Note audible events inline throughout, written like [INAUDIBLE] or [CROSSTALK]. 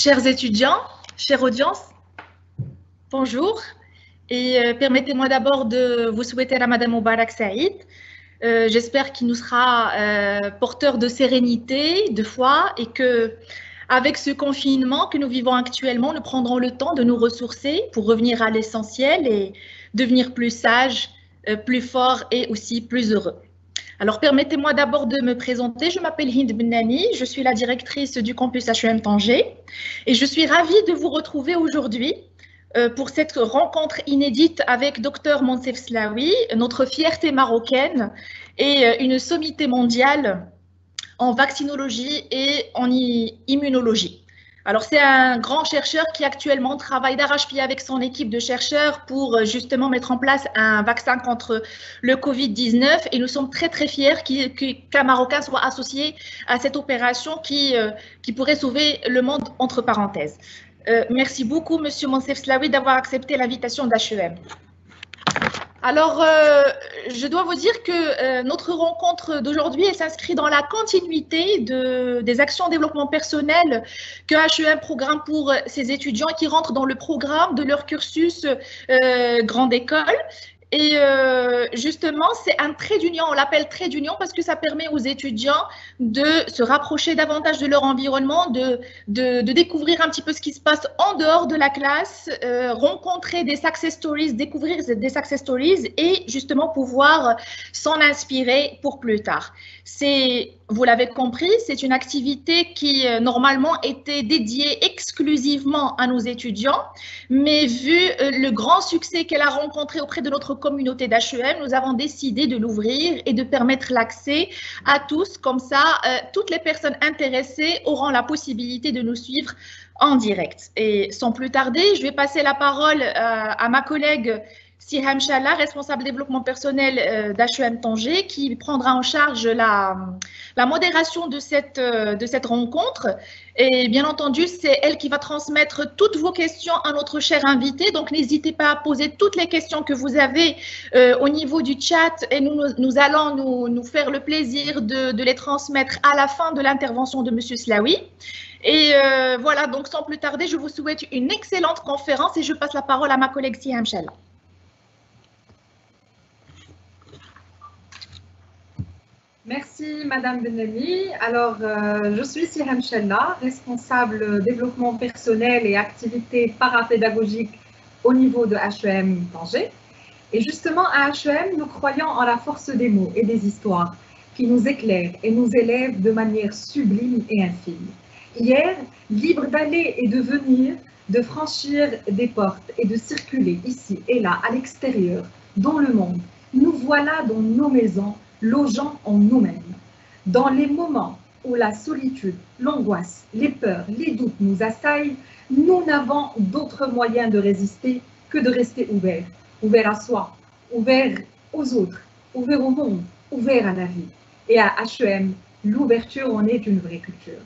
Chers étudiants, chère audience, bonjour. Et euh, permettez-moi d'abord de vous souhaiter à Madame Moubarak Saïd. Euh, J'espère qu'il nous sera euh, porteur de sérénité, de foi et que avec ce confinement que nous vivons actuellement, nous prendrons le temps de nous ressourcer pour revenir à l'essentiel et devenir plus sages, plus forts et aussi plus heureux. Alors, permettez-moi d'abord de me présenter. Je m'appelle Hind Benani, je suis la directrice du campus HEM Tanger et je suis ravie de vous retrouver aujourd'hui euh, pour cette rencontre inédite avec Dr Monsef Slawi, notre fierté marocaine et euh, une sommité mondiale en vaccinologie et en immunologie. Alors, c'est un grand chercheur qui actuellement travaille d'arrache-pied avec son équipe de chercheurs pour euh, justement mettre en place un vaccin contre le Covid-19 et nous sommes très très fiers qu'un Marocain soit associé à cette opération qui, euh, qui pourrait sauver le monde entre parenthèses. Euh, merci beaucoup, Monsieur Monsef Slawi, d'avoir accepté l'invitation d'HEM. Alors, euh, je dois vous dire que euh, notre rencontre d'aujourd'hui s'inscrit dans la continuité de, des actions en développement personnel que HEM programme pour ses étudiants qui rentrent dans le programme de leur cursus euh, grande école. Et euh, justement, c'est un trait d'union, on l'appelle trait d'union parce que ça permet aux étudiants de se rapprocher davantage de leur environnement, de, découvrir un petit peu ce qui se passe en dehors de la classe, euh, rencontrer des success stories, découvrir des success stories et justement pouvoir s'en inspirer pour plus tard. C'est vous l'avez compris, c'est une activité qui euh, normalement était dédiée exclusivement à nos étudiants, mais vu euh, le grand succès qu'elle a rencontré auprès de notre communauté d'HEM, nous avons décidé de l'ouvrir et de permettre l'accès à tous. Comme ça, euh, toutes les personnes intéressées auront la possibilité de nous suivre en direct. Et sans plus tarder, je vais passer la parole à ma collègue Siham Chala, responsable développement personnel euh, d'HEM Tanger, qui prendra en charge la, modération de cette, euh, de cette rencontre. Et bien entendu, c'est elle qui va transmettre toutes vos questions à notre cher invité. Donc, n'hésitez pas à poser toutes les questions que vous avez euh, au niveau du chat et nous, allons nous, faire le plaisir de, les transmettre à la fin de l'intervention de M. Slawi. Et voilà, donc sans plus tarder, je vous souhaite une excellente conférence et je passe la parole à ma collègue Siham Chala. Merci Madame Benelli. Alors, euh, je suis Sirem Chella, responsable développement personnel et activités parapédagogiques au niveau de HEM Tanger. Et justement, à HEM, nous croyons en la force des mots et des histoires qui nous éclairent et nous élèvent de manière sublime et infime. Hier, libre d'aller et de venir, de franchir des portes et de circuler ici et là, à l'extérieur, dans le monde, nous voilà dans nos maisons logeant en nous-mêmes. Dans les moments où la solitude, l'angoisse, les peurs, les doutes nous assaillent, nous n'avons d'autre moyen de résister que de rester ouverts, ouverts à soi, ouverts aux autres, ouverts au monde, ouverts à la vie. Et à HEM, l'ouverture en est une vraie culture.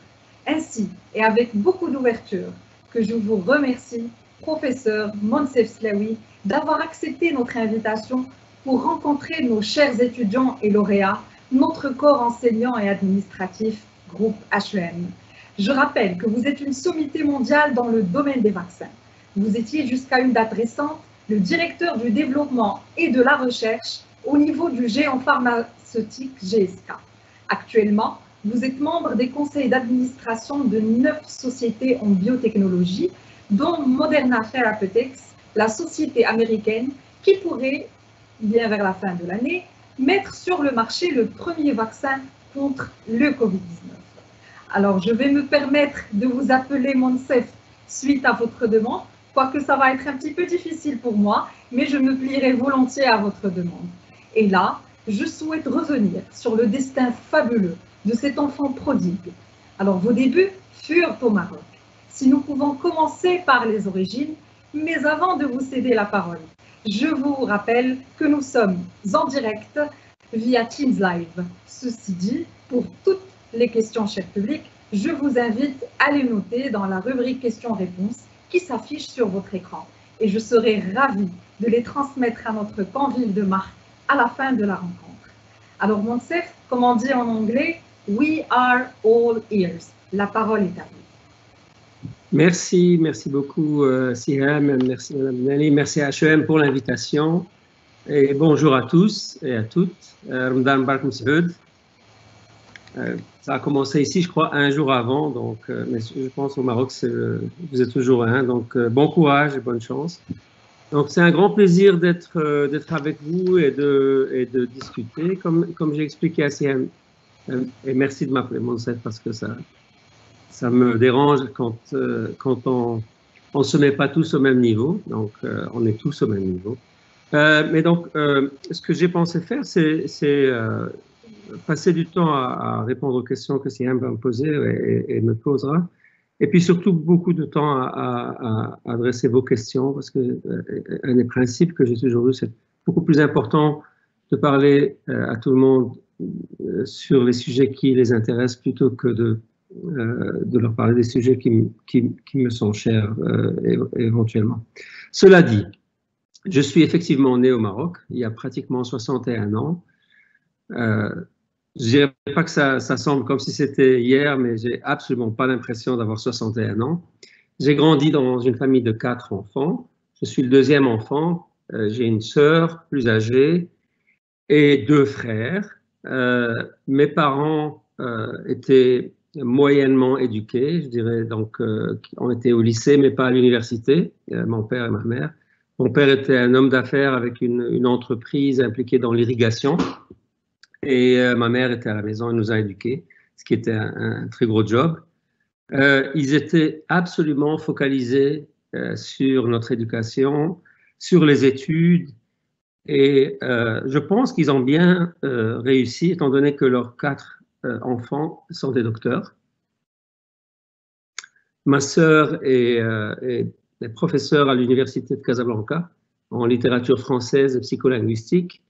Ainsi, et avec beaucoup d'ouverture, que je vous remercie, professeur Monsef Slawi, d'avoir accepté notre invitation pour rencontrer nos chers étudiants et lauréats, notre corps enseignant et administratif, groupe HEM. Je rappelle que vous êtes une sommité mondiale dans le domaine des vaccins. Vous étiez jusqu'à une date récente le directeur du développement et de la recherche au niveau du géant pharmaceutique GSK. Actuellement, vous êtes membre des conseils d'administration de neuf sociétés en biotechnologie, dont Moderna Therapeutics, la société américaine qui pourrait bien vers la fin de l'année, mettre sur le marché le premier vaccin contre le Covid-19. Alors, je vais me permettre de vous appeler Monsef suite à votre demande, quoique ça va être un petit peu difficile pour moi, mais je me plierai volontiers à votre demande. Et là, je souhaite revenir sur le destin fabuleux de cet enfant prodigue. Alors, vos débuts furent au Maroc. Si nous pouvons commencer par les origines, mais avant de vous céder la parole, je vous rappelle que nous sommes en direct via Teams Live. Ceci dit, pour toutes les questions, cher public, je vous invite à les noter dans la rubrique questions-réponses qui s'affiche sur votre écran. Et je serai ravie de les transmettre à notre convive de marque à la fin de la rencontre. Alors, Monsef, comme on dit en anglais, we are all ears. La parole est à vous. Merci, merci beaucoup euh, Siham, merci Madame Nali, merci HEM pour l'invitation. Et bonjour à tous et à toutes. Euh, Ramadan Barak euh, ça a commencé ici, je crois, un jour avant, donc, euh, mais je pense au Maroc, vous êtes toujours un, donc bon courage et bonne chance. Donc c'est un grand plaisir d'être d'être avec vous et de, et de discuter, comme, comme j'ai expliqué à Siham. et merci de m'appeler Monsef parce que ça, ça me dérange quand, quand on ne se met pas tous au même niveau, donc on est tous au même niveau. Euh, mais donc, euh, ce que j'ai pensé faire, c'est euh, passer du temps à, répondre aux questions que Siam va me poser et, me posera. Et puis surtout, beaucoup de temps à, adresser vos questions, parce que un des principes que j'ai toujours eu, c'est beaucoup plus important de parler à tout le monde sur les sujets qui les intéressent plutôt que de, de leur parler des sujets qui, qui, me sont chers éventuellement. Cela dit, je suis effectivement né au Maroc il y a pratiquement 61 ans. Euh, je dirais pas que ça, semble comme si c'était hier, mais j'ai absolument pas l'impression d'avoir 61 ans. J'ai grandi dans une famille de quatre enfants. Je suis le deuxième enfant. Euh, j'ai une sœur plus âgée et deux frères. Euh, mes parents euh, étaient moyennement éduqués, je dirais, donc, euh, ont été au lycée, mais pas à l'université, euh, mon père et ma mère. Mon père était un homme d'affaires avec une, entreprise impliquée dans l'irrigation. Et euh, ma mère était à la maison et nous a éduqués, ce qui était un, très gros job. Euh, ils étaient absolument focalisés sur notre éducation, sur les études. Et je pense qu'ils ont bien réussi, étant donné que leurs quatre enfants sont des docteurs. Ma sœur est, est professeur à l'Université de Casablanca en littérature française et psycholinguistique.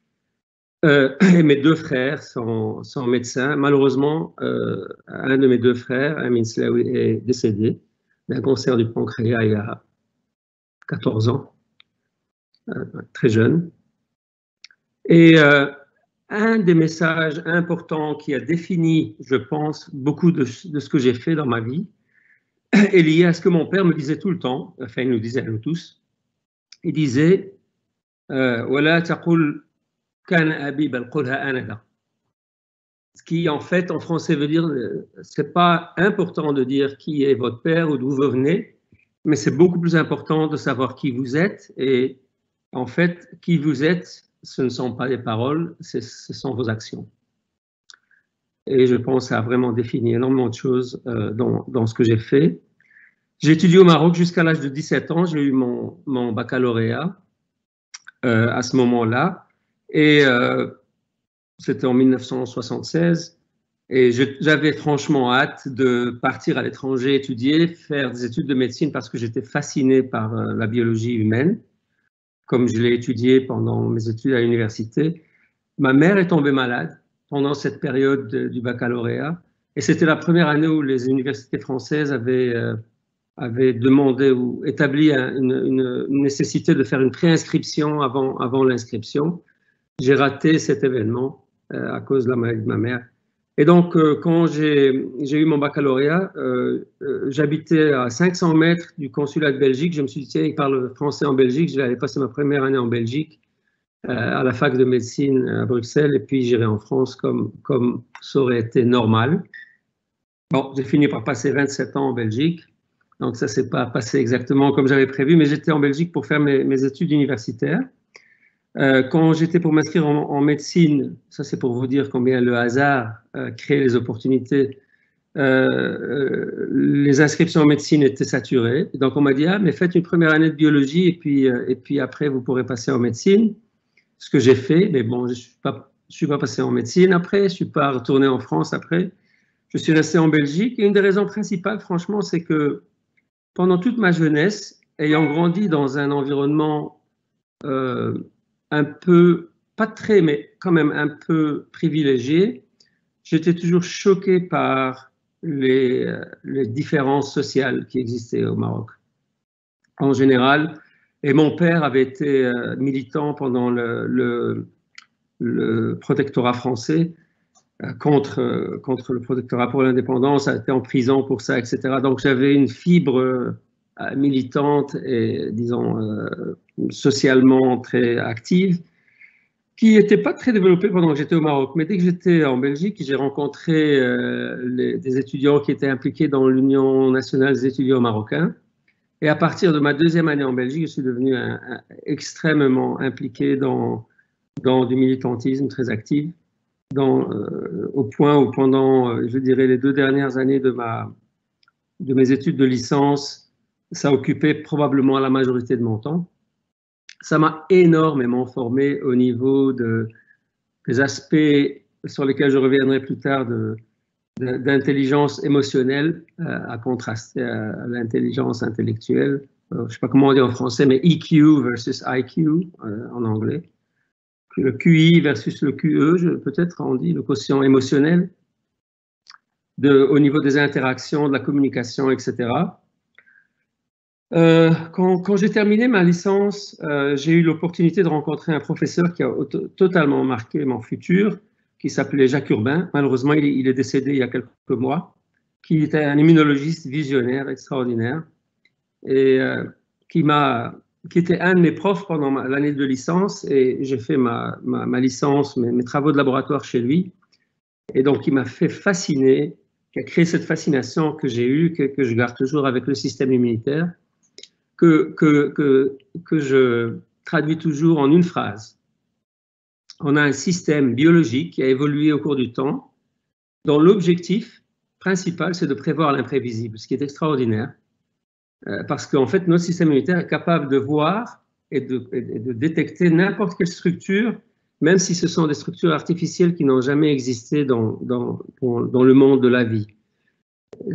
Euh, [CLEARS THROAT] et mes deux frères sont, médecins. Malheureusement, euh, un de mes deux frères, Amin Slaoui, est décédé d'un cancer du pancréas il y a 14 ans, euh, très jeune. Et euh, un des messages importants qui a défini, je pense, beaucoup de, ce que j'ai fait dans ma vie, est lié à ce que mon père me disait tout le temps, enfin il nous disait à nous tous, il disait euh, ce qui en fait en français veut dire euh, c'est pas important de dire qui est votre père ou d'où vous venez, mais c'est beaucoup plus important de savoir qui vous êtes et en fait qui vous êtes, ce ne sont pas les paroles, ce sont vos actions. Et je pense que ça a vraiment défini énormément de choses euh, dans, ce que j'ai fait. J'ai étudié au Maroc jusqu'à l'âge de 17 ans. J'ai eu mon, baccalauréat euh, à ce moment-là. Et euh, c'était en 1976. Et j'avais franchement hâte de partir à l'étranger étudier, faire des études de médecine parce que j'étais fasciné par la biologie humaine, comme je l'ai étudié pendant mes études à l'université. Ma mère est tombée malade pendant cette période du baccalauréat. Et c'était la première année où les universités françaises avaient, euh, demandé ou établi une, une, nécessité de faire une préinscription avant, avant l'inscription. J'ai raté cet événement euh, à cause de la maladie de ma mère. Et donc, euh, quand j'ai eu mon baccalauréat, j'habitais à 500 mètres du consulat de Belgique. Je me suis dit, tiens, il parle français en Belgique. Je vais aller passer ma première année en Belgique. Euh, à la fac de médecine à Bruxelles et puis j'irai en France comme, ça aurait été normal. Bon, j'ai fini par passer 27 ans en Belgique, donc ça s'est pas passé exactement comme j'avais prévu, mais j'étais en Belgique pour faire mes études universitaires. Euh, quand j'étais pour m'inscrire en, médecine, ça c'est pour vous dire combien le hasard euh, crée les opportunités, euh, les inscriptions en médecine étaient saturées. Donc on m'a dit, ah mais faites une première année de biologie et puis, et puis après vous pourrez passer en médecine ce que j'ai fait, mais bon, je ne suis, suis pas passé en médecine après, je ne suis pas retourné en France après. Je suis resté en Belgique et une des raisons principales, franchement, c'est que pendant toute ma jeunesse, ayant grandi dans un environnement un peu, pas très, mais quand même un peu privilégié, j'étais toujours choqué par les, les, différences sociales qui existaient au Maroc. En général, et mon père avait été euh, militant pendant le, le, protectorat français. contre, contre le protectorat pour l'indépendance, a été en prison pour ça, etc. Donc j'avais une fibre militante et, disons, socialement très active qui n'était pas très développée pendant que j'étais au Maroc. Mais dès que j'étais en Belgique, j'ai rencontré des étudiants qui étaient impliqués dans l'Union nationale des étudiants marocains. Et à partir de ma deuxième année en Belgique, je suis devenu extrêmement impliqué dans, du militantisme très actif, euh, au point où pendant, euh, je dirais, les deux dernières années de, de mes études de licence, ça occupait probablement la majorité de mon temps. Ça m'a énormément formé au niveau de, des aspects sur lesquels je reviendrai plus tard d'intelligence émotionnelle euh, à contraster à l'intelligence intellectuelle. Euh, je ne sais pas comment on dit en français, mais EQ versus IQ euh, en anglais. Le QI versus le QE, peut-être on dit le quotient émotionnel, de, au niveau des interactions, de la communication, etc. quand, quand j'ai terminé ma licence, j'ai eu l'opportunité de rencontrer un professeur qui a totalement marqué mon futur, qui s'appelait Jacques Urbain. Malheureusement, il est, décédé il y a quelques mois, qui était un immunologiste visionnaire extraordinaire et euh, qui m'a qui était un de mes profs pendant l'année de licence et j'ai fait ma, ma, licence, mes, travaux de laboratoire chez lui. Et donc, il m'a fait fasciner, qui a créé cette fascination que j'ai eue, que, je garde toujours avec le système immunitaire, que, que, que, que je traduis toujours en une phrase on a un système biologique qui a évolué au cours du temps, dont l'objectif principal, c'est de prévoir l'imprévisible, ce qui est extraordinaire, euh, parce qu'en fait, notre système immunitaire est capable de voir et de, détecter n'importe quelle structure, même si ce sont des structures artificielles qui n'ont jamais existé dans, dans, dans le monde de la vie.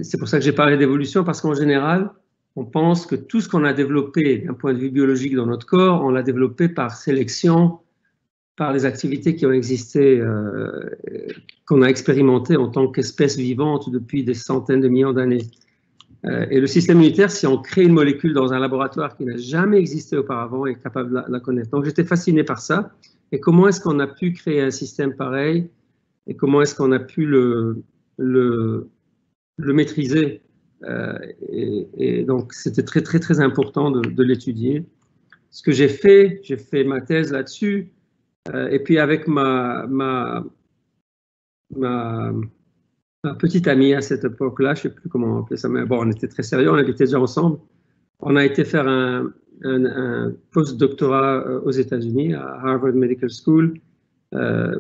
C'est pour ça que j'ai parlé d'évolution, parce qu'en général, on pense que tout ce qu'on a développé d'un point de vue biologique dans notre corps, on l'a développé par sélection, par les activités qui ont existé, euh, qu'on a expérimentées en tant qu'espèce vivante depuis des centaines de millions d'années. Euh, et le système immunitaire, si on crée une molécule dans un laboratoire qui n'a jamais existé auparavant, est capable de la, connaître. Donc j'étais fasciné par ça. Et comment est-ce qu'on a pu créer un système pareil? Et comment est-ce qu'on a pu le, maîtriser? Et, et, donc c'était très très très important de, l'étudier. Ce que j'ai fait, j'ai fait ma thèse là-dessus. Euh, et puis avec ma, petite amie à cette époque-là, je ne sais plus comment on appelait ça, mais bon, on était très sérieux, on habitait déjà ensemble. On a été faire un, un, post-doctorat euh, aux États-Unis, à Harvard Medical School, euh,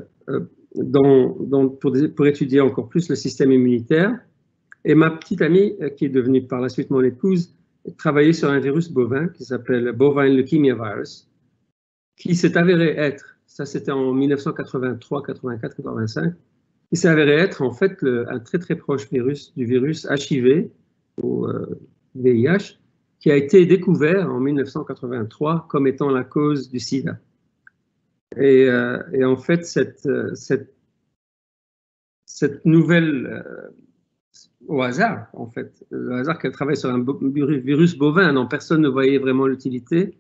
pour, étudier encore plus le système immunitaire. Et ma petite amie, qui est devenue par la suite mon épouse, travaillait sur un virus bovin qui s'appelle bovine leukemia virus, qui s'est avéré être ça c'était en 1983, 84, 85, il s'est avéré être en fait un très très proche virus du virus HIV ou VIH euh, qui a été découvert en 1983 comme étant la cause du sida. Et, euh, en fait, euh, cette nouvelle, au hasard, en fait, le hasard qu'elle travaille sur un virus bovin dont personne ne voyait vraiment l'utilité,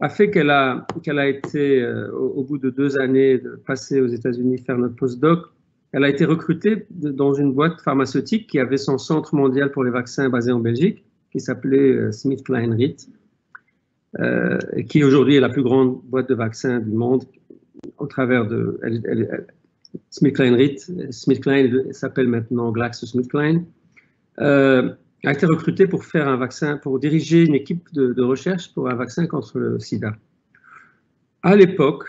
a fait qu'elle a, qu'elle a été, euh, au, bout de deux années de aux États-Unis faire notre postdoc, elle a été recrutée dans une boîte pharmaceutique qui avait son centre mondial pour les vaccins basé en Belgique, qui s'appelait euh, SmithKline Rite, euh, qui aujourd'hui est la plus grande boîte de vaccins du monde au travers de SmithKline Rite. SmithKline s'appelle maintenant GlaxoSmithKline. Euh, a été recruté pour faire un vaccin, pour diriger une équipe de, recherche pour un vaccin contre le sida. À l'époque,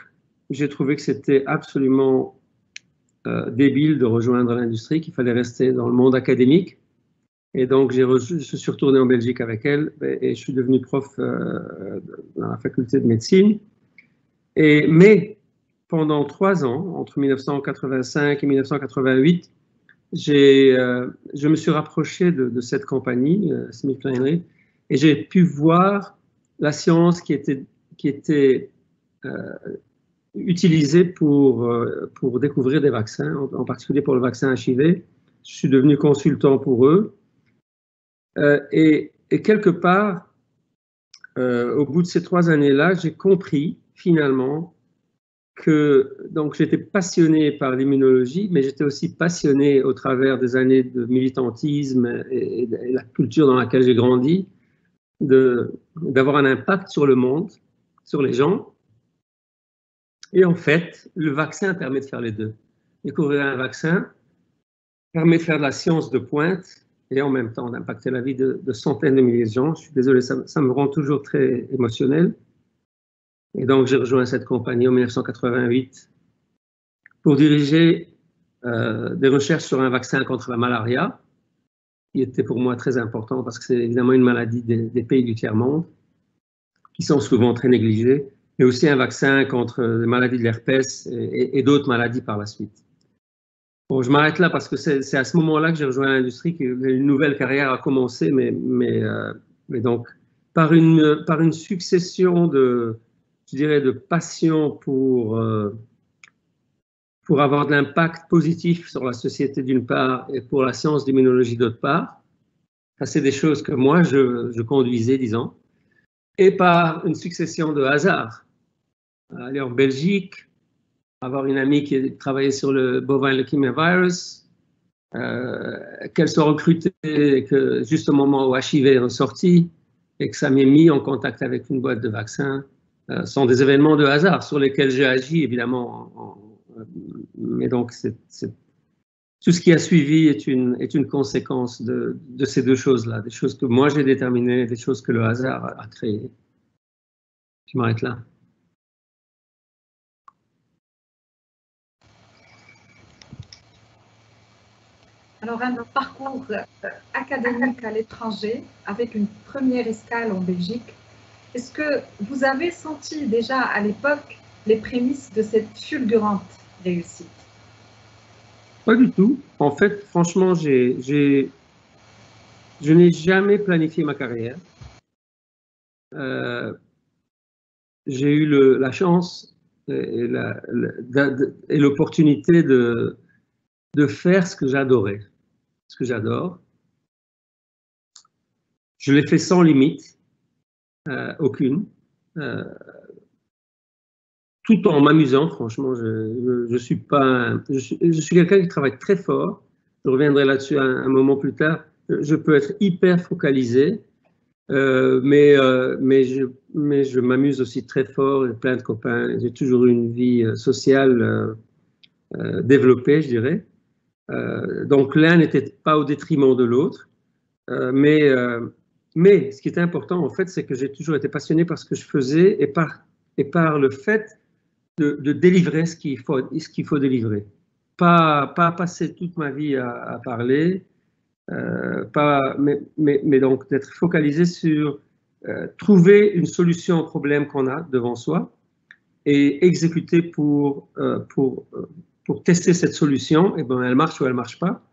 j'ai trouvé que c'était absolument euh, débile de rejoindre l'industrie, qu'il fallait rester dans le monde académique. Et donc, je suis retourné en Belgique avec elle et, je suis devenu prof euh, dans la faculté de médecine. Mais pendant trois ans, entre 1985 et 1988, euh, je me suis rapproché de, cette compagnie, euh, Smith et j'ai pu voir la science qui était, qui était euh, utilisée pour, euh, pour découvrir des vaccins, en, particulier pour le vaccin HIV. Je suis devenu consultant pour eux. Et, quelque part, au bout de ces trois années-là, j'ai compris finalement que donc j'étais passionné par l'immunologie, mais j'étais aussi passionné au travers des années de militantisme et, de la culture dans laquelle j'ai grandi, d'avoir un impact sur le monde, sur les gens. Et en fait, le vaccin permet de faire les deux. Découvrir un vaccin permet de faire de la science de pointe et en même temps d'impacter la vie de, centaines de milliers de gens. Je suis désolé, ça, ça me rend toujours très émotionnel. Et donc, j'ai rejoint cette compagnie en 1988 pour diriger euh, des recherches sur un vaccin contre la malaria, qui était pour moi très important parce que c'est évidemment une maladie des, pays du tiers-monde, qui sont souvent très négligés, mais aussi un vaccin contre les maladies de l'herpès et, d'autres maladies par la suite. Bon, je m'arrête là parce que c'est à ce moment-là que j'ai rejoint l'industrie qu'une nouvelle carrière a commencé, mais, euh, mais donc par une, par une succession de, je dirais, de passion pour, euh, pour avoir de l'impact positif sur la société d'une part et pour la science d'immunologie d'autre part. Ça, c'est des choses que moi, je, conduisais, disons, et par une succession de hasards. Aller en Belgique, avoir une amie qui travaillait sur le bovine leukemia virus, euh, qu'elle soit recrutée et que juste au moment où HIV est ressorti et que ça m'ait mis en contact avec une boîte de vaccins, sont des événements de hasard sur lesquels j'ai agi, évidemment. mais donc, tout ce qui a suivi est une, est une conséquence de, ces deux choses-là, des choses que moi j'ai déterminées, des choses que le hasard a, créées. Je m'arrête là. Alors, un parcours euh, académique à l'étranger avec une première escale en Belgique est-ce que vous avez senti déjà à l'époque les prémices de cette fulgurante réussite? Pas du tout. En fait, franchement, je n'ai jamais planifié ma carrière. Euh, j'ai eu la chance et l'opportunité de faire ce que j'adorais, ce que j'adore. Je l'ai fait sans limite. Euh, aucune. Euh, tout en m'amusant, franchement, je, suis pas, je suis, quelqu'un qui travaille très fort. Je reviendrai là-dessus un, moment plus tard. Je peux être hyper focalisé, euh, mais, mais je m'amuse aussi très fort. J'ai plein de copains. J'ai toujours eu une vie sociale développée, je dirais. donc l'un n'était pas au détriment de l'autre, mais mais ce qui est important, en fait, c'est que j'ai toujours été passionné par ce que je faisais et par, et par le fait de, délivrer ce qu'il faut, ce faut délivrer. Pas, pas passer toute ma vie à, parler, euh, pas, mais, mais, donc d'être focalisé sur euh, trouver une solution au problème qu'on a devant soi et exécuter pour, euh, pour, pour tester cette solution. Et ben, elle marche ou elle marche pas.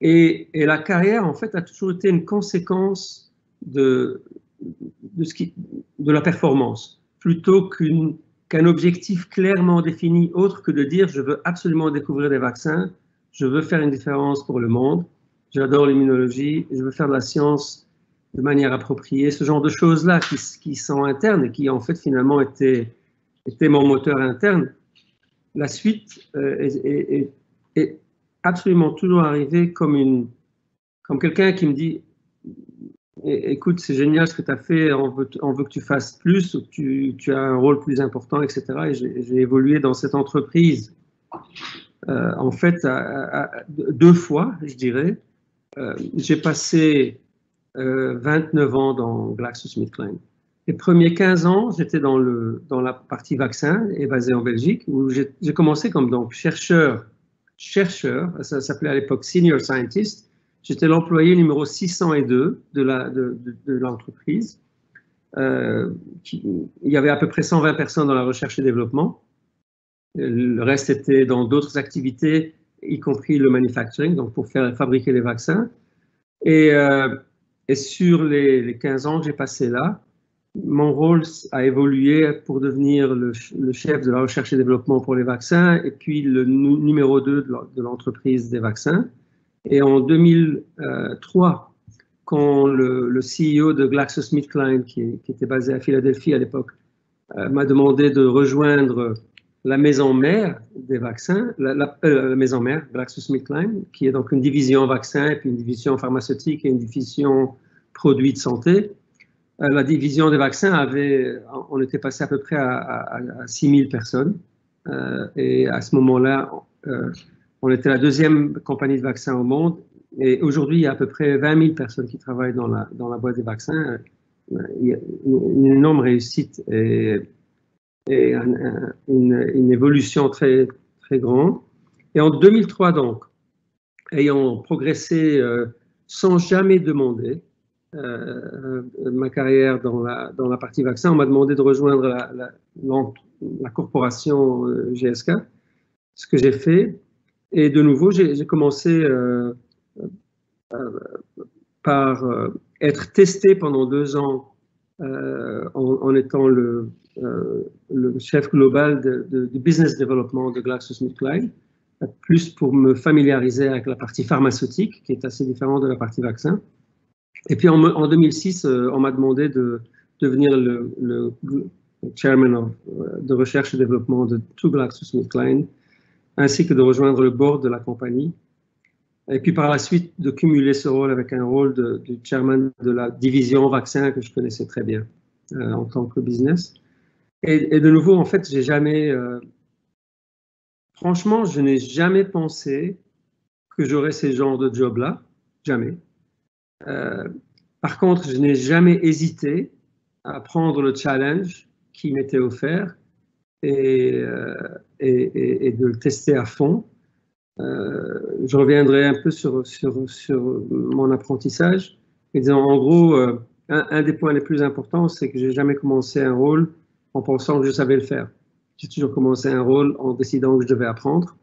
Et, et la carrière, en fait, a toujours été une conséquence de, la performance, plutôt qu'un objectif clairement défini autre que de dire je veux absolument découvrir des vaccins, je veux faire une différence pour le monde, j'adore l'immunologie, je veux faire de la science de manière appropriée, ce genre de choses-là qui, qui, sont internes et qui en fait finalement étaient, mon moteur interne. La suite euh, est, absolument toujours arrivée comme, comme quelqu'un qui me dit écoute, c'est génial ce que tu as fait, on veut, veut, que tu fasses plus, tu, tu, as un rôle plus important, etc. Et j'ai évolué dans cette entreprise, euh, en fait, deux fois, je dirais. Euh, j'ai passé 29 euh, ans dans GlaxoSmithKline. Les premiers 15 ans, j'étais dans, dans la partie vaccin et basé en Belgique, où j'ai commencé comme donc chercheur, chercheur, ça s'appelait à l'époque senior scientist, J'étais l'employé numéro 602 de l'entreprise. Euh, il y avait à peu près 120 personnes dans la recherche et développement. Le reste était dans d'autres activités, y compris le manufacturing, donc pour faire fabriquer les vaccins. Et, euh, sur les, 15 ans que j'ai passé là, mon rôle a évolué pour devenir le, chef de la recherche et développement pour les vaccins et puis le numéro 2 de l'entreprise des vaccins. Et en 2003, quand le, CEO de GlaxoSmithKline, qui, était basé à Philadelphie à l'époque, euh, m'a demandé de rejoindre la maison mère des vaccins, la, euh, maison mère, GlaxoSmithKline, qui est donc une division vaccins, puis une division pharmaceutique et une division produits de santé. Euh, la division des vaccins avait, on était passé à peu près à, à, 6 000 personnes. Et à ce moment-là, on était la deuxième compagnie de vaccins au monde. Et aujourd'hui, il y a à peu près 20 000 personnes qui travaillent dans la, dans la boîte des vaccins. Il y a une énorme réussite. Et une, évolution très, très grande. Et en 2003, donc, ayant progressé euh, sans jamais demander euh, ma carrière dans la, dans la partie vaccin, on m'a demandé de rejoindre la, la, corporation euh, GSK, ce que j'ai fait. Et de nouveau, j'ai commencé par être testé pendant deux ans en, étant le, euh, chef global du business development de GlaxoSmithKline, plus pour me familiariser avec la partie pharmaceutique, qui est assez différente de la partie vaccin. Et puis en, 2006, euh, on m'a demandé de devenir le, chairman euh, de recherche et développement de tout GlaxoSmithKline, ainsi que de rejoindre le board de la compagnie. Et puis par la suite, de cumuler ce rôle avec un rôle de, chairman de la division vaccin que je connaissais très bien en tant que business. Et, de nouveau, en fait, j'ai jamais. Euh, franchement, je n'ai jamais pensé que j'aurais ces genres de jobs-là. Jamais. Euh, par contre, je n'ai jamais hésité à prendre le challenge qui m'était offert et, euh, et, de le tester à fond. je reviendrai un peu sur, sur, sur mon apprentissage. En gros, un, un, des points les plus importants, c'est que j'ai jamais commencé un rôle en pensant que je savais le faire. J'ai toujours commencé un rôle en décidant que je devais apprendre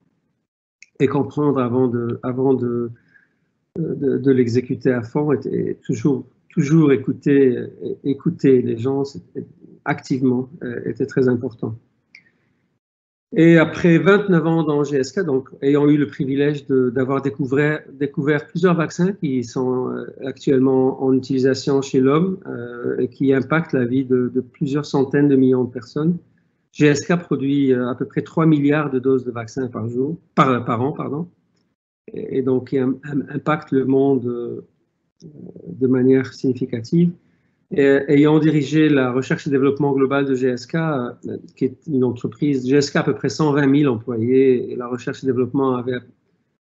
et comprendre avant de, avant de, de, l'exécuter à fond et, toujours, toujours écouter, écouter les gens activement euh, était très important. Et après 29 ans dans GSK, donc ayant eu le privilège d'avoir découvert, plusieurs vaccins qui sont euh, actuellement en utilisation chez l'homme euh, et qui impactent la vie de, plusieurs centaines de millions de personnes, GSK produit euh, à peu près 3 milliards de doses de vaccins par jour, par, an, pardon, et, donc qui impacte le monde de manière significative ayant dirigé la recherche et développement global de GSK, euh, qui est une entreprise, GSK a à peu près 120 000 employés, et la recherche et développement avait,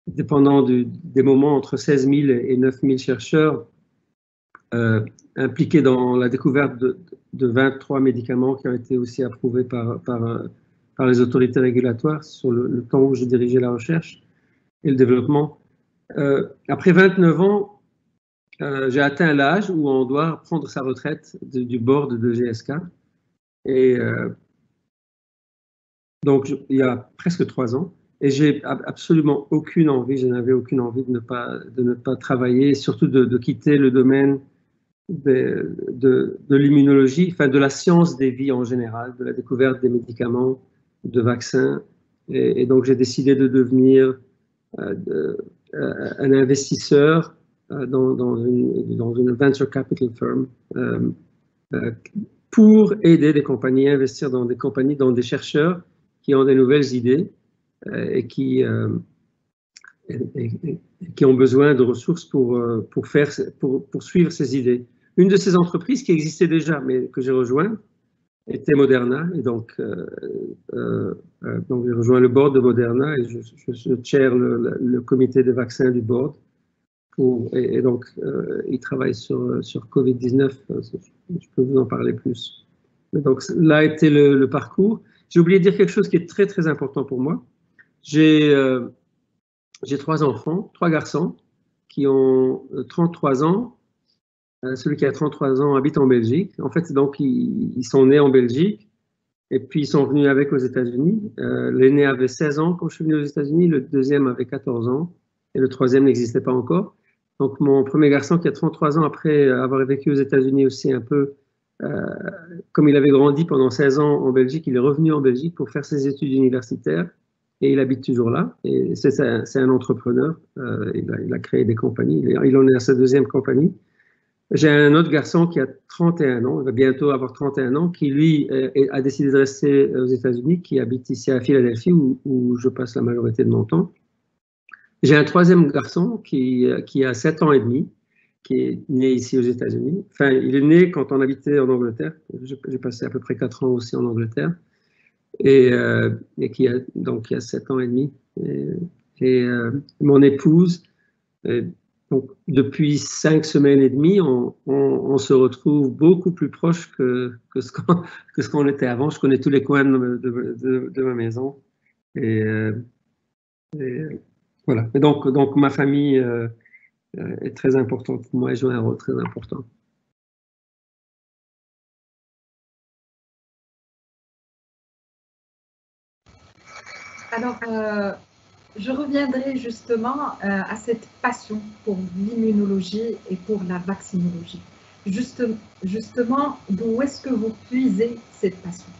dépendant des moments, entre 16 000 et 9 000 chercheurs euh, impliqués dans la découverte de, 23 médicaments qui ont été aussi approuvés par, par, euh, les autorités régulatoires sur le, temps où je dirigeais la recherche et le développement. après 29 ans, euh, j'ai atteint l'âge où on doit prendre sa retraite du board de GSK. Et euh, donc, il y a presque trois ans. Et j'ai absolument aucune envie, je n'avais aucune envie de ne pas, de ne pas travailler, surtout de, quitter le domaine de, de, l'immunologie, enfin de la science des vies en général, de la découverte des médicaments, de vaccins. Et, donc, j'ai décidé de devenir euh, un investisseur dans, dans, une, venture capital firm euh, euh, pour aider des compagnies à investir dans des compagnies, dans des chercheurs qui ont des nouvelles idées et qui, qui ont besoin de ressources pour, pour, faire, pour, pour, suivre ces idées. Une de ces entreprises qui existait déjà, mais que j'ai rejoint, était Moderna. Et donc, euh, donc j'ai rejoint le board de Moderna et je, je, chair le, comité des vaccins du board et, donc, euh, il travaille sur, sur Covid-19. Euh, je peux vous en parler plus. donc, là a été le, parcours. J'ai oublié de dire quelque chose qui est très, très important pour moi. J'ai euh, trois enfants, trois garçons qui ont 33 ans. celui qui a 33 ans habite en Belgique. En fait, donc, ils, sont nés en Belgique et puis ils sont venus avec aux États-Unis. L'aîné avait 16 ans quand je suis venu aux États-Unis, le deuxième avait 14 ans et le troisième n'existait pas encore. Donc mon premier garçon qui a 33 ans après avoir vécu aux États-Unis aussi un peu, euh, comme il avait grandi pendant 16 ans en Belgique, il est revenu en Belgique pour faire ses études universitaires et il habite toujours là. Et c'est un, entrepreneur, euh, il, a, il, a, créé des compagnies, il en est à sa deuxième compagnie. J'ai un autre garçon qui a 31 ans, il va bientôt avoir 31 ans, qui lui a décidé de rester aux États-Unis, qui habite ici à Philadelphie où, je passe la majorité de mon temps. J'ai un troisième garçon qui, qui a 7 ans et demi, qui est né ici aux États-Unis. Enfin, il est né quand on habitait en Angleterre. J'ai passé à peu près 4 ans aussi en Angleterre. Et, euh, et qui a donc qui a 7 ans et demi. Et, euh, mon épouse, euh, donc, depuis cinq semaines et demie, on, se retrouve beaucoup plus proche que, [LAUGHS] que ce qu'on était avant. Je connais tous les coins de, ma maison. Et, euh, voilà. Donc, donc, ma famille euh, est très importante pour moi et joue un rôle très important. Alors, euh, je reviendrai justement euh, à cette passion pour l'immunologie et pour la vaccinologie. justement, d'où est-ce que vous puisez cette passion?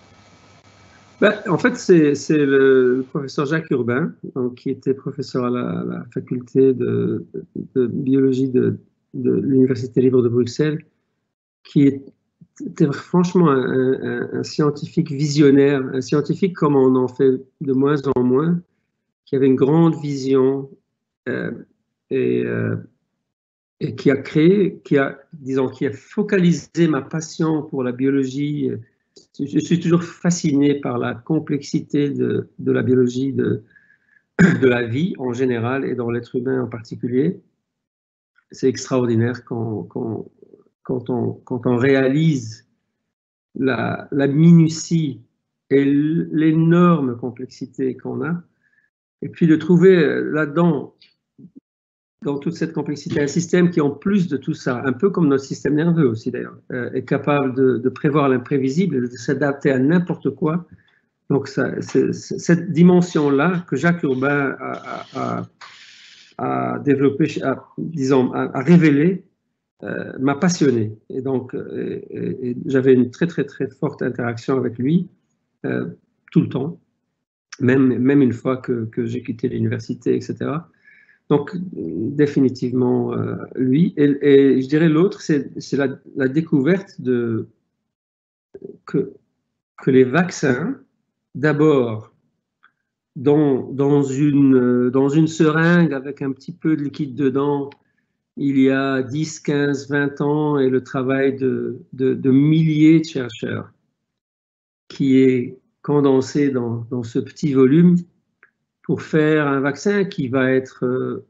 Ben, En fait, c'est le, professeur Jacques Urbain, qui était professeur à la, faculté de, biologie de, l'Université libre de Bruxelles, qui était franchement un, scientifique visionnaire, un scientifique comme on en fait de moins en moins, qui avait une grande vision euh, et, euh, et, qui a créé, qui a, disons, qui a focalisé ma passion pour la biologie. Je suis toujours fasciné par la complexité de, la biologie, de, la vie en général et dans l'être humain en particulier. C'est extraordinaire quand, on, réalise la, minutie et l'énorme complexité qu'on a. Et puis de trouver là-dedans, dans toute cette complexité, un système qui, en plus de tout ça, un peu comme notre système nerveux aussi d'ailleurs, euh, est capable de, prévoir l'imprévisible de s'adapter à n'importe quoi. Donc ça, cette dimension-là que Jacques Urbain a, a, développé, disons, a, révélé, euh, m'a passionné. Et donc, j'avais une très, très, très forte interaction avec lui tout le temps même, même une fois que j'ai quitté l'université, etc. Donc, définitivement, euh, lui. Et, je dirais l'autre, c'est la, découverte de, que, les vaccins, d'abord, dans, dans, une, dans une seringue avec un petit peu de liquide dedans, il y a 10, 15, 20 ans, et le travail de, de, de milliers de chercheurs qui est condensé dans, dans, ce petit volume pour faire un vaccin qui va être euh,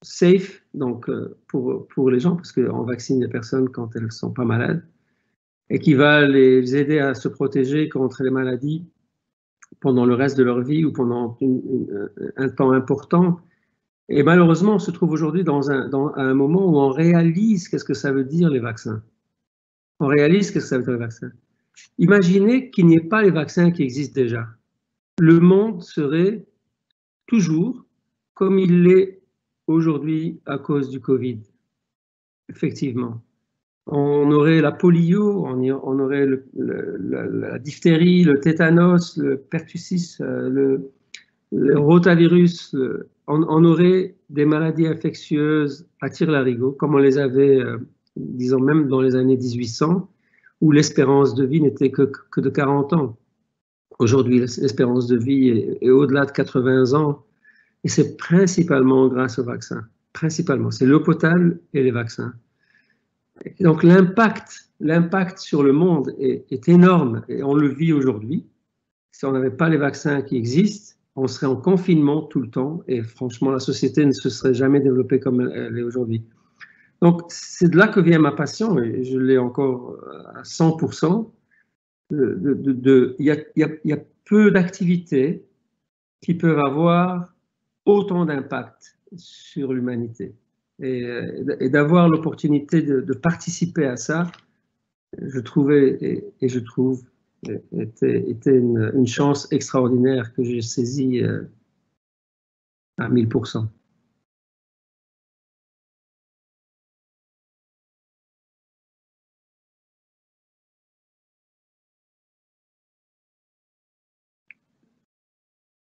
safe donc, euh, pour, pour les gens, parce qu'on vaccine les personnes quand elles ne sont pas malades, et qui va les aider à se protéger contre les maladies pendant le reste de leur vie ou pendant un temps important. Et malheureusement, on se trouve aujourd'hui dans un, dans un moment où on réalise qu'est-ce que ça veut dire les vaccins. On réalise qu'est-ce que ça veut dire les vaccins. Imaginez qu'il n'y ait pas les vaccins qui existent déjà. Le monde serait toujours comme il l'est aujourd'hui à cause du Covid. Effectivement. On aurait la polio, on, aurait la diphtérie, le tétanos, le pertussis, euh, le, rotavirus. on, aurait des maladies infectieuses à tire-larigot, comme on les avait, euh, disons même dans les années 1800 où l'espérance de vie n'était que, que, de 40 ans. Aujourd'hui, l'espérance de vie est, au-delà de 80 ans, et c'est principalement grâce aux vaccins. Principalement, c'est l'eau potable et les vaccins. donc l'impact, l'impact sur le monde est, est, énorme, et on le vit aujourd'hui. Si on n'avait pas les vaccins qui existent, on serait en confinement tout le temps, et franchement, la société ne se serait jamais développée comme elle est aujourd'hui. Donc, c'est de là que vient ma passion, et je l'ai encore à 100%. Il y, a, peu d'activités qui peuvent avoir autant d'impact sur l'humanité. Et, d'avoir l'opportunité de, participer à ça, je trouvais, et, je trouve, était, une, une, chance extraordinaire que j'ai saisie euh, à 1000%.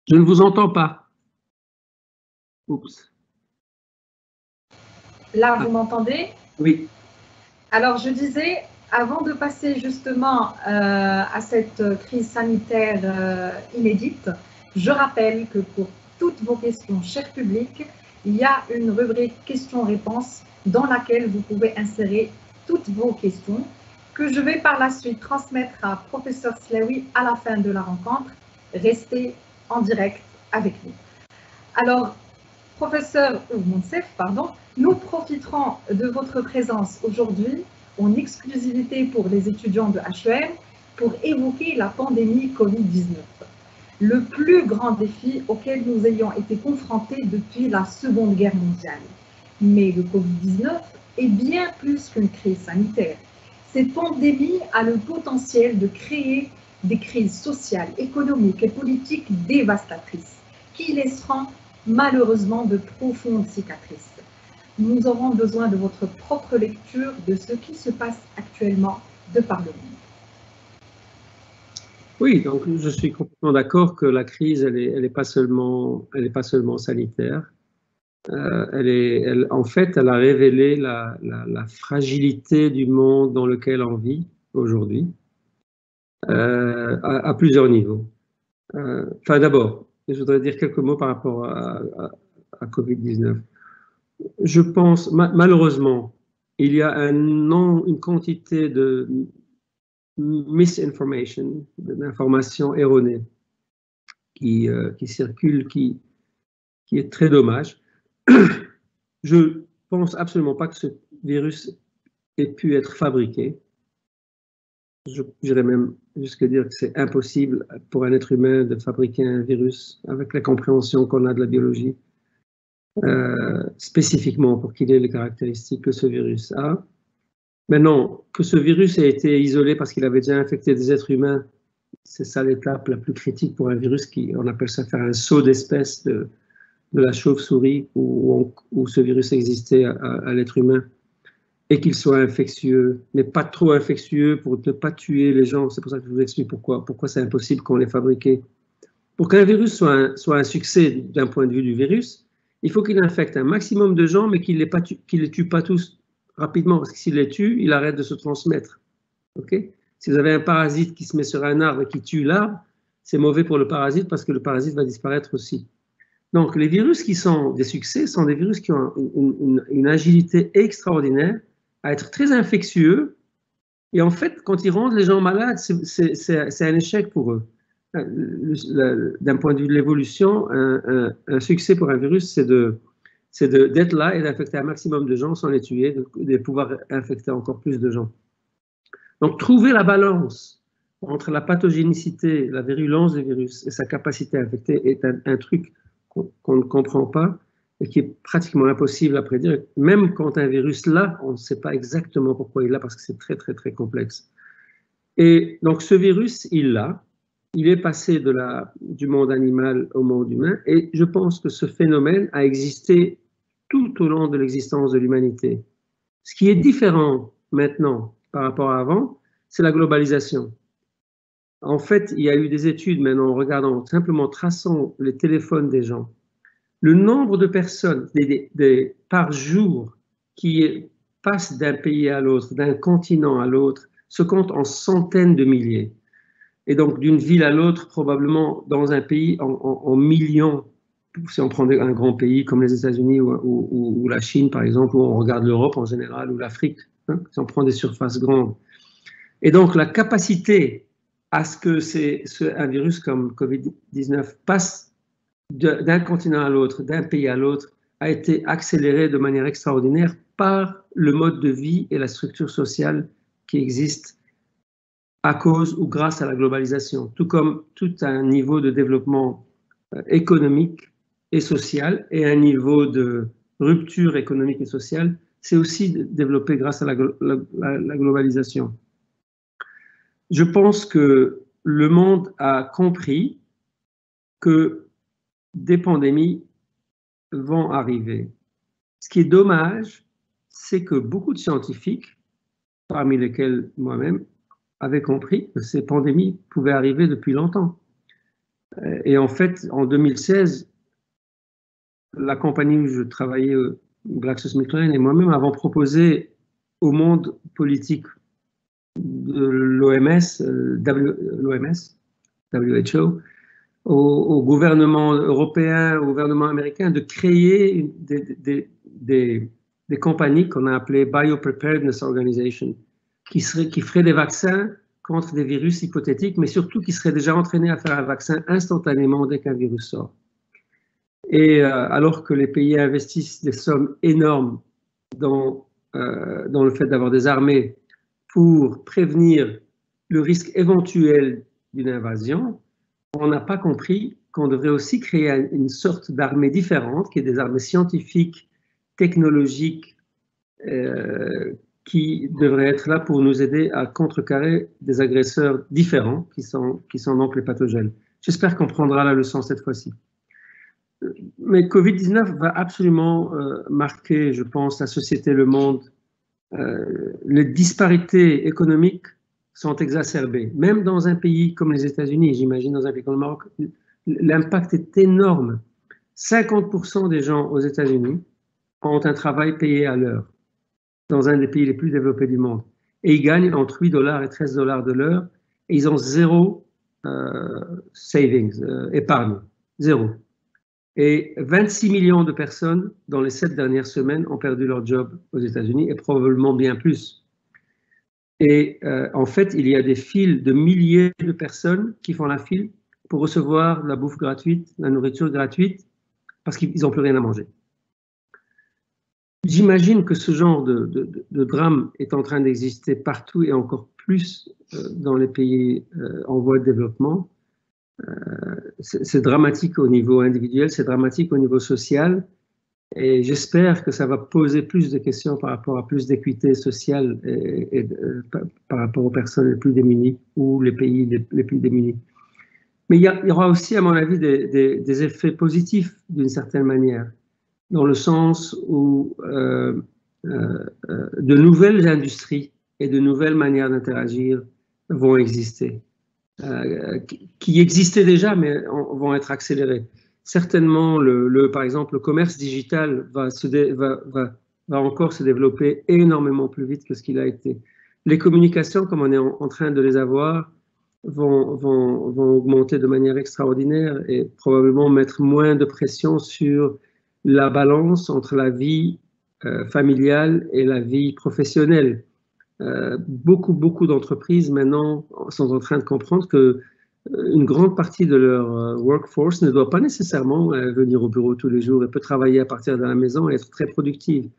Je ne vous entends pas. Oups. Là, vous m'entendez? Oui. Alors, je disais, avant de passer justement euh, à cette crise sanitaire euh, inédite, je rappelle que pour toutes vos questions, cher public, il y a une rubrique questions-réponses dans laquelle vous pouvez insérer toutes vos questions que je vais par la suite transmettre à professeur Slawi à la fin de la rencontre. Restez en direct avec nous. Alors, professeur Monsef, pardon, nous profiterons de votre présence aujourd'hui en exclusivité pour les étudiants de HEM pour évoquer la pandémie Covid-19, le plus grand défi auquel nous ayons été confrontés depuis la Seconde Guerre mondiale. Mais le Covid-19 est bien plus qu'une crise sanitaire. Cette pandémie a le potentiel de créer des crises sociales, économiques et politiques dévastatrices qui laisseront malheureusement de profondes cicatrices nous aurons besoin de votre propre lecture de ce qui se passe actuellement de par le monde. Oui, donc je suis complètement d'accord que la crise, elle n'est est pas, seulement, elle est pas seulement sanitaire. Euh, elle est, en fait, elle a révélé la, fragilité du monde dans lequel on vit aujourd'hui, euh, à, plusieurs niveaux. Euh, enfin, d'abord, je voudrais dire quelques mots par rapport à, à, à Covid-19 je pense, malheureusement, il y a un une quantité de misinformation, d'informations erronées qui, euh, circulent, qui, qui est très dommage. [COUGHS] Je pense absolument pas que ce virus ait pu être fabriqué. Je dirais même jusqu'à dire que c'est impossible pour un être humain de fabriquer un virus avec la compréhension qu'on a de la biologie. Euh, spécifiquement pour qu'il ait les caractéristiques que ce virus a. Maintenant, que ce virus ait été isolé parce qu'il avait déjà infecté des êtres humains, c'est ça l'étape la plus critique pour un virus qui, on appelle ça faire un saut d'espèce de, la chauve-souris où, où, ce virus existait à l'être humain et qu'il soit infectieux, mais pas trop infectieux pour ne pas tuer les gens. C'est pour ça que je vous explique pourquoi, pourquoi c'est impossible qu'on l'ait fabriqué. Pour qu'un virus soit un, soit un succès d'un point de vue du virus, il faut qu'il infecte un maximum de gens, mais qu'il ne les, les, tue pas tous rapidement, parce que s'il les tue, il arrête de se transmettre. Okay si vous avez un parasite qui se met sur un arbre et qui tue l'arbre, c'est mauvais pour le parasite parce que le parasite va disparaître aussi. Donc, les virus qui sont des succès sont des virus qui ont une agilité extraordinaire à être très infectieux. Et en fait, quand ils rendent les gens malades, c'est un échec pour eux d'un point de vue de l'évolution, un, succès pour un virus, c'est d'être là et d'infecter un maximum de gens sans les tuer, de, pouvoir infecter encore plus de gens. Donc, trouver la balance entre la pathogénicité, la virulence du virus et sa capacité à infecter est un truc qu'on ne comprend pas et qui est pratiquement impossible à prédire. Même quand un virus l'a, on ne sait pas exactement pourquoi il l'a parce que c'est très, très, très complexe. Et donc, ce virus, il l'a il est passé de la, du monde animal au monde humain et je pense que ce phénomène a existé tout au long de l'existence de l'humanité. Ce qui est différent maintenant par rapport à avant, c'est la globalisation. En fait, il y a eu des études maintenant en regardant, simplement traçant les téléphones des gens. Le nombre de personnes par jour qui passent d'un pays à l'autre, d'un continent à l'autre, se compte en centaines de milliers et donc d'une ville à l'autre, probablement dans un pays en, millions, si on prend un grand pays comme les États-Unis ou, la Chine, par exemple, ou on regarde l'Europe en général, ou l'Afrique, hein, si on prend des surfaces grandes. Et donc la capacité à ce que c'est un virus comme Covid-19 passe d'un continent à l'autre, d'un pays à l'autre, a été accélérée de manière extraordinaire par le mode de vie et la structure sociale qui existent à cause ou grâce à la globalisation, tout comme tout un niveau de développement euh, économique et social et un niveau de rupture économique et sociale, c'est aussi développé grâce à la, globalisation. Je pense que le monde a compris que des pandémies vont arriver. Ce qui est dommage, c'est que beaucoup de scientifiques, parmi lesquels moi-même, avait compris que ces pandémies pouvaient arriver depuis longtemps. Euh, et en fait, en 2016, la compagnie où je travaillais, GlaxoSmithKline, et moi-même avons proposé au monde politique de l'OMS, l'OMS, WHO, au, gouvernement européen, au gouvernement américain de créer des, compagnies qu'on a appelées Biopreparedness Organization, qui, feraient des vaccins contre des virus hypothétiques, mais surtout qui seraient déjà entraînés à faire un vaccin instantanément dès qu'un virus sort. Et euh, alors que les pays investissent des sommes énormes euh, dans le fait d'avoir des armées pour prévenir le risque éventuel d'une invasion, on n'a pas compris qu'on devrait aussi créer une sorte d'armée différente, qui est des armées scientifiques, technologiques, euh, qui devraient être là pour nous aider à contrecarrer des agresseurs différents, qui sont, donc les pathogènes. J'espère qu'on prendra la leçon cette fois-ci. Mais Covid-19 va absolument euh, marquer, je pense, la société, le monde. Euh, les disparités économiques sont exacerbées. Même dans un pays comme les États-Unis, j'imagine dans un pays comme le Maroc, l'impact est énorme. 50% des gens aux États-Unis ont un travail payé à l'heure, dans un des pays les plus développés du monde. Et ils gagnent entre 8 dollars et 13 dollars de l'heure, et ils ont zéro euh, savings, euh, épargne, zéro. Et 26 millions de personnes dans les sept dernières semaines ont perdu leur job aux États-Unis, et probablement bien plus. Et euh, en fait, il y a des files de milliers de personnes qui font la file pour recevoir la bouffe gratuite, la nourriture gratuite, parce qu'ils n'ont plus rien à manger. J'imagine que ce genre de, drame est en train d'exister partout et encore plus euh, dans les pays euh, en voie de développement. c'est dramatique au niveau individuel, c'est dramatique au niveau social, et j'espère que ça va poser plus de questions par rapport à plus d'équité sociale et, euh, par rapport aux personnes les plus démunies ou les pays les, plus démunis. Mais il y, aura aussi, à mon avis, des, effets positifs d'une certaine manière, dans le sens où euh, euh, de nouvelles industries et de nouvelles manières d'interagir vont exister, qui existaient déjà, mais vont être accélérées certainement, le, par exemple, le commerce digital va, encore se développer énormément plus vite que ce qu'il a été. Les communications, comme on est en, train de les avoir, vont, augmenter de manière extraordinaire et probablement mettre moins de pression sur la balance entre la vie euh, familiale et la vie professionnelle. Euh, beaucoup, beaucoup d'entreprises maintenant sont en train de comprendre que une grande partie de leur euh, workforce ne doit pas nécessairement euh, venir au bureau tous les jours et peut travailler à partir de la maison et être très productive.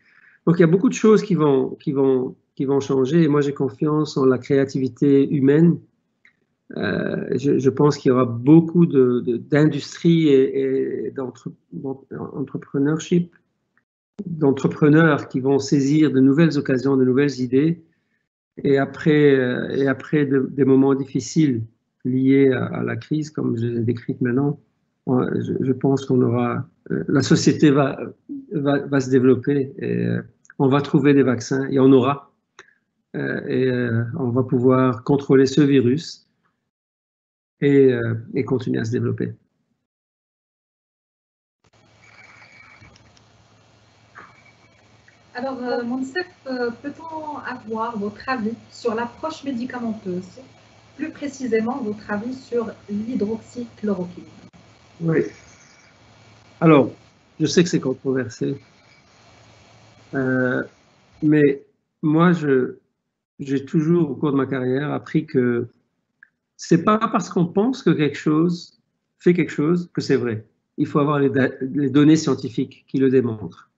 Donc il y a beaucoup de choses qui vont, changer et moi j'ai confiance en la créativité humaine. Euh, je, pense qu'il y aura beaucoup d'industries et, d'entrepreneurship, d'entrepreneurs qui vont saisir de nouvelles occasions, de nouvelles idées. Et après des moments difficiles, liées à, la crise, comme je l'ai décrite maintenant, je, pense qu'on aura, euh, la société va, va, se développer et euh, on va trouver des vaccins et on aura. Euh, et on va pouvoir contrôler ce virus et, et continuer à se développer. Alors, Monsef, peut-on avoir votre avis sur l'approche médicamenteuse? Plus précisément votre avis sur l'hydroxychloroquine. Oui. Alors, je sais que c'est controversé, euh, mais moi, j'ai toujours, au cours de ma carrière, appris que c'est pas parce qu'on pense que quelque chose fait quelque chose que c'est vrai. Il faut avoir les, données scientifiques qui le démontrent.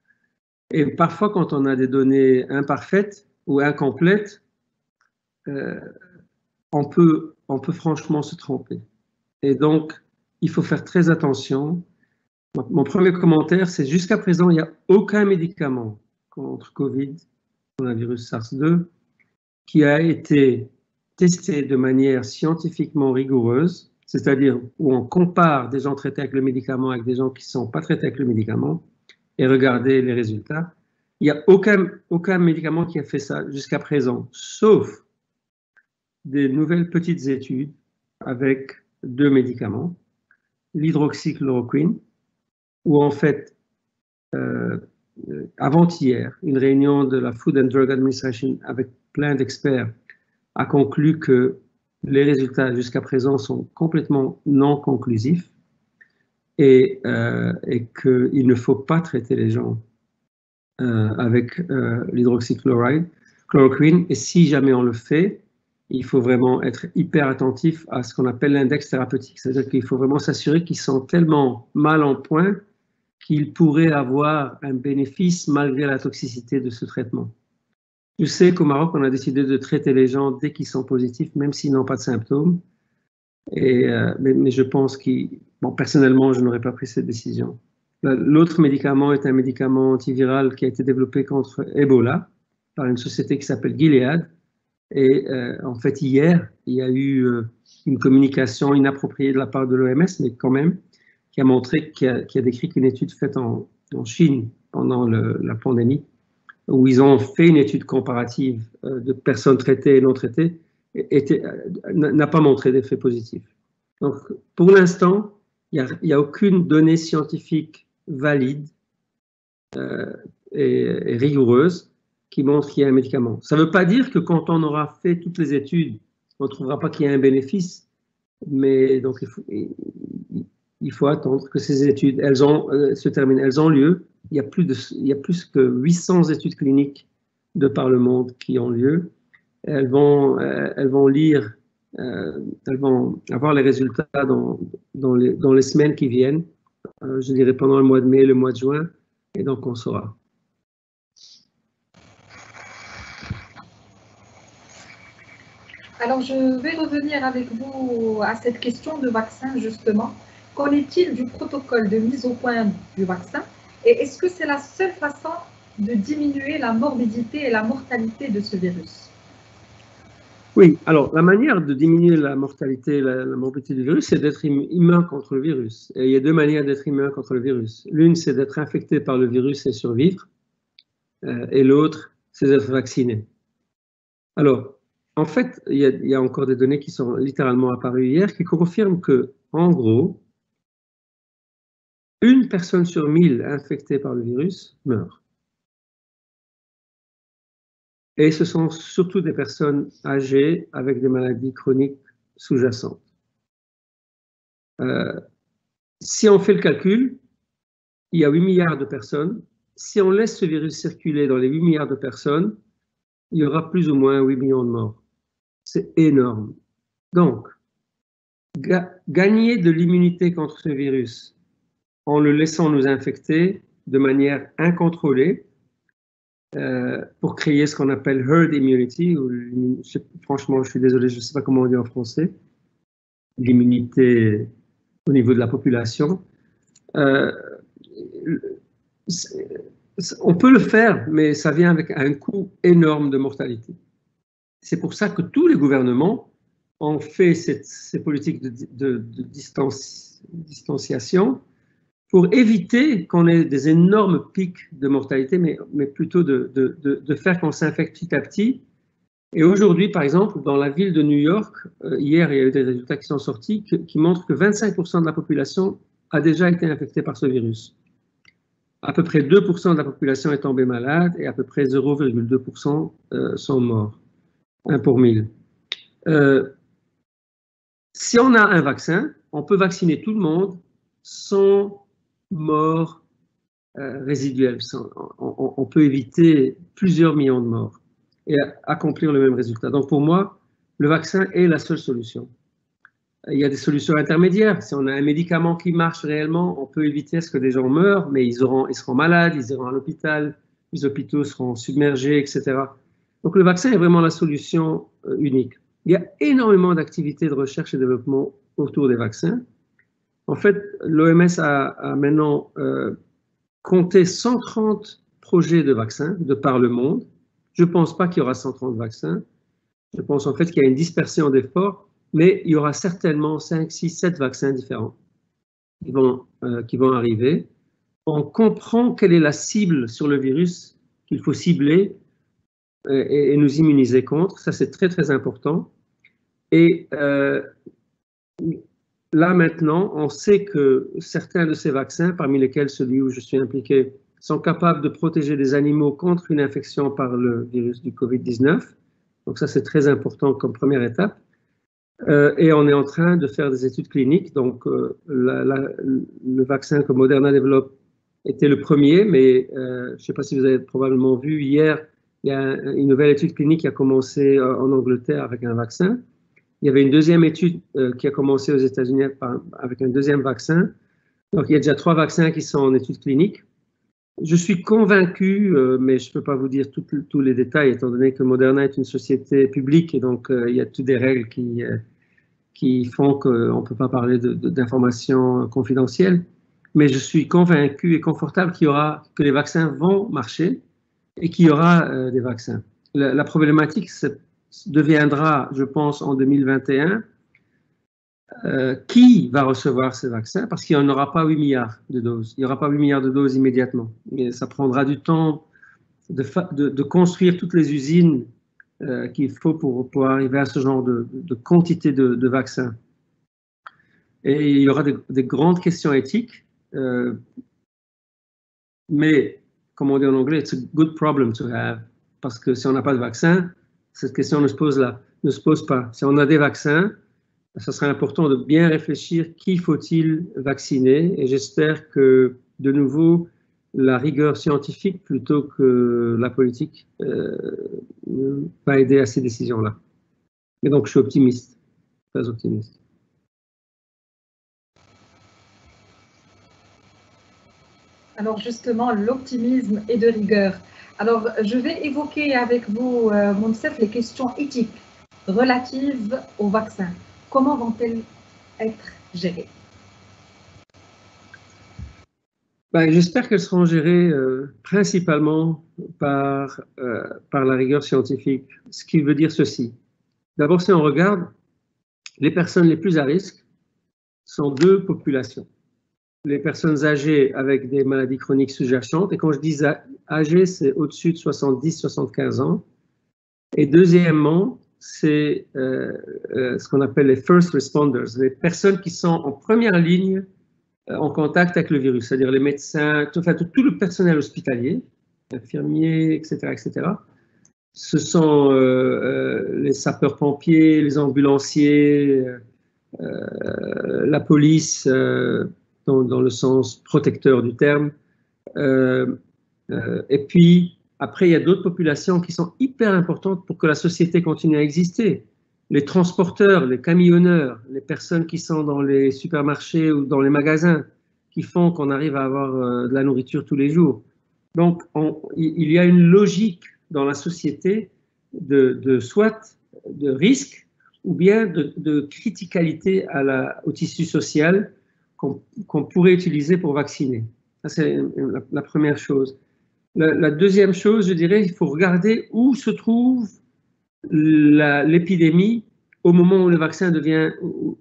Et parfois, quand on a des données imparfaites ou incomplètes, euh, on peut, on peut franchement se tromper. Et donc, il faut faire très attention. Mon premier commentaire, c'est jusqu'à présent, il n'y a aucun médicament contre Covid, coronavirus SARS-2, qui a été testé de manière scientifiquement rigoureuse, c'est-à-dire où on compare des gens traités avec le médicament avec des gens qui ne sont pas traités avec le médicament et regarder les résultats. Il n'y a aucun, aucun médicament qui a fait ça jusqu'à présent, sauf des nouvelles petites études avec deux médicaments, l'hydroxychloroquine, où en fait, euh, avant-hier, une réunion de la Food and Drug Administration avec plein d'experts a conclu que les résultats jusqu'à présent sont complètement non conclusifs et, euh, qu'il ne faut pas traiter les gens euh, avec euh, l'hydroxychloride, chloroquine, et si jamais on le fait, il faut vraiment être hyper attentif à ce qu'on appelle l'index thérapeutique, c'est-à-dire qu'il faut vraiment s'assurer qu'ils sont tellement mal en point qu'ils pourraient avoir un bénéfice malgré la toxicité de ce traitement. Je sais qu'au Maroc, on a décidé de traiter les gens dès qu'ils sont positifs, même s'ils n'ont pas de symptômes. Euh, mais, je pense que, personnellement, je n'aurais pas pris cette décision. L'autre médicament est un médicament antiviral qui a été développé contre Ebola par une société qui s'appelle Gilead. Et euh, en fait, hier, il y a eu euh, une communication inappropriée de la part de l'OMS, mais quand même, qui a montré, qui a, décrit qu'une étude faite en, Chine pendant la pandémie où ils ont fait une étude comparative euh, de personnes traitées et non traitées, n'a pas montré d'effet positif. Donc, pour l'instant, il n'y a, aucune donnée scientifique valide et, rigoureuse qui montre qu'il y a un médicament. Ça ne veut pas dire que quand on aura fait toutes les études, on ne trouvera pas qu'il y a un bénéfice, mais donc il faut, il faut attendre que ces études elles ont, se terminent. Elles ont lieu il y, a plus de, il y a plus que 800 études cliniques de par le monde qui ont lieu. Elles vont, euh, elles vont lire, euh, elles vont avoir les résultats dans, dans, les, dans les semaines qui viennent, euh, je dirais pendant le mois de mai, le mois de juin, et donc on saura. Alors, je vais revenir avec vous à cette question de vaccin, justement. Qu'en est-il du protocole de mise au point du vaccin et est-ce que c'est la seule façon de diminuer la morbidité et la mortalité de ce virus? Oui, alors la manière de diminuer la mortalité et la, morbidité du virus, c'est d'être immun contre le virus. Et il y a deux manières d'être immun contre le virus. L'une, c'est d'être infecté par le virus et survivre. Euh, et l'autre, c'est d'être vacciné. Alors, en fait, il y, a, encore des données qui sont littéralement apparues hier qui confirment que, en gros, une personne sur mille infectée par le virus meurt. Et ce sont surtout des personnes âgées avec des maladies chroniques sous-jacentes. Euh, si on fait le calcul, il y a 8 milliards de personnes. Si on laisse ce virus circuler dans les 8 milliards de personnes, il y aura plus ou moins 8 millions de morts. C'est énorme. Donc, gagner de l'immunité contre ce virus en le laissant nous infecter de manière incontrôlée euh, pour créer ce qu'on appelle herd immunity. Ou, franchement, je suis désolé, je ne sais pas comment on dit en français. L'immunité au niveau de la population. Euh, on peut le faire, mais ça vient avec un coût énorme de mortalité. C'est pour ça que tous les gouvernements ont fait ces politiques de, distanciation pour éviter qu'on ait des énormes pics de mortalité, mais, plutôt de, faire qu'on s'infecte petit à petit. Et aujourd'hui, par exemple, dans la ville de New York, euh, hier, il y a eu des résultats qui sont sortis qui montrent que 25% de la population a déjà été infectée par ce virus. À peu près 2% de la population est tombée malade et à peu près 0,2% euh, sont morts. 1 pour 1000. Euh, si on a un vaccin, on peut vacciner tout le monde sans morts euh, résiduelles. On, peut éviter plusieurs millions de morts et accomplir le même résultat. Donc pour moi, le vaccin est la seule solution. Il y a des solutions intermédiaires. Si on a un médicament qui marche réellement, on peut éviter ce que des gens meurent, mais ils, seront malades, ils iront à l'hôpital, les hôpitaux seront submergés, etc. Donc le vaccin est vraiment la solution euh, unique. Il y a énormément d'activités de recherche et développement autour des vaccins. En fait, l'OMS a, maintenant euh, compté 130 projets de vaccins de par le monde. Je ne pense pas qu'il y aura 130 vaccins. Je pense en fait qu'il y a une dispersion d'efforts, mais il y aura certainement 5, 6, 7 vaccins différents qui vont, euh, qui vont arriver. On comprend quelle est la cible sur le virus qu'il faut cibler euh, et, nous immuniser contre. Ça, c'est très, très important. Et Là maintenant, on sait que certains de ces vaccins, parmi lesquels celui où je suis impliqué, sont capables de protéger les animaux contre une infection par le virus du Covid-19. Donc ça, c'est très important comme première étape. Euh, et on est en train de faire des études cliniques. Donc euh, le vaccin que Moderna développe était le premier, mais euh, je ne sais pas si vous avez probablement vu hier, il y a une nouvelle étude clinique qui a commencé en Angleterre avec un vaccin. Il y avait une deuxième étude qui a commencé aux États-Unis avec un deuxième vaccin. Donc il y a déjà trois vaccins qui sont en études cliniques. Je suis convaincu, euh, mais je ne peux pas vous dire tous les détails, étant donné que Moderna est une société publique et donc euh, il y a toutes des règles qui, euh, font qu'on ne peut pas parler d'informations confidentielles. Mais je suis convaincu et confortable qu'il y aura, que les vaccins vont marcher et qu'il y aura des vaccins. La problématique deviendra, je pense, en 2021, euh, qui va recevoir ces vaccins Parce qu'il n'y en aura pas 8 milliards de doses. Il n'y aura pas 8 milliards de doses immédiatement. Mais ça prendra du temps de, construire toutes les usines euh, qu'il faut pour, arriver à ce genre de, de quantité de, vaccins. Et il y aura des, grandes questions éthiques. Euh, mais, comme on dit en anglais, it's a good problem to have. Parce que si on n'a pas de vaccin, cette question ne se pose là, ne se pose pas. Si on a des vaccins, ça serait important de bien réfléchir qui faut-il vacciner et j'espère que de nouveau la rigueur scientifique plutôt que la politique euh, va aider à ces décisions-là. Et donc je suis optimiste, très optimiste. Alors justement, l'optimisme et de rigueur. Alors je vais évoquer avec vous, euh, Monsef, les questions éthiques relatives au vaccin. Comment vont-elles être gérées? Ben, J'espère qu'elles seront gérées euh, principalement par, euh, par la rigueur scientifique, ce qui veut dire ceci. D'abord, si on regarde, les personnes les plus à risque sont deux populations. Les personnes âgées avec des maladies chroniques sous-jacentes, et quand je dis âgées, c'est au-dessus de 70-75 ans. Et deuxièmement, c'est euh, euh, ce qu'on appelle les first responders, les personnes qui sont en première ligne euh, en contact avec le virus, c'est-à-dire les médecins, tout, enfin, tout, le personnel hospitalier, infirmiers, etc., etc. Ce sont les sapeurs-pompiers, les ambulanciers, la police, dans, dans, le sens protecteur du terme, et puis après, il y a d'autres populations qui sont hyper importantes pour que la société continue à exister. Les transporteurs, les camionneurs, les personnes qui sont dans les supermarchés ou dans les magasins, qui font qu'on arrive à avoir euh, de la nourriture tous les jours. Donc, il y a une logique dans la société de, soit de risque ou bien de, criticalité à la, au tissu social qu'on pourrait utiliser pour vacciner. Ça, c'est la première chose. La, deuxième chose, je dirais, il faut regarder où se trouve l'épidémie au moment où le vaccin devient,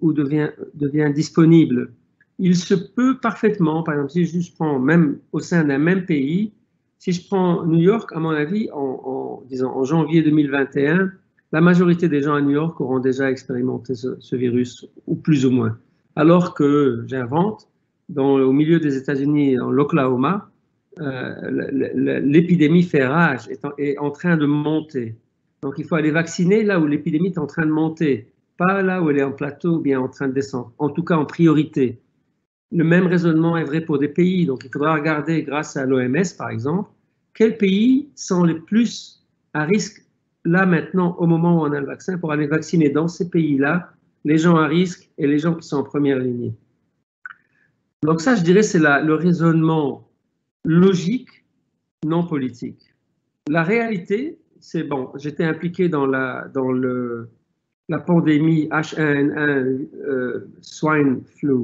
devient, disponible. Il se peut parfaitement, par exemple, si je prends même au sein d'un même pays, si je prends New York, à mon avis, en, en janvier 2021, la majorité des gens à New York auront déjà expérimenté ce, virus, ou plus ou moins. Alors que, j'invente, au milieu des États-Unis, en l'Oklahoma, euh, l'épidémie fait rage, est en, train de monter. Donc il faut aller vacciner là où l'épidémie est en train de monter, pas là où elle est en plateau ou bien en train de descendre, en tout cas en priorité. Le même raisonnement est vrai pour des pays, donc il faudra regarder grâce à l'OMS par exemple, quels pays sont les plus à risque là maintenant au moment où on a le vaccin pour aller vacciner dans ces pays-là les gens à risque et les gens qui sont en première ligne. Donc ça, je dirais, c'est le raisonnement logique, non politique. La réalité, c'est bon, j'étais impliqué dans la, dans le, la pandémie H1N1 euh, swine flu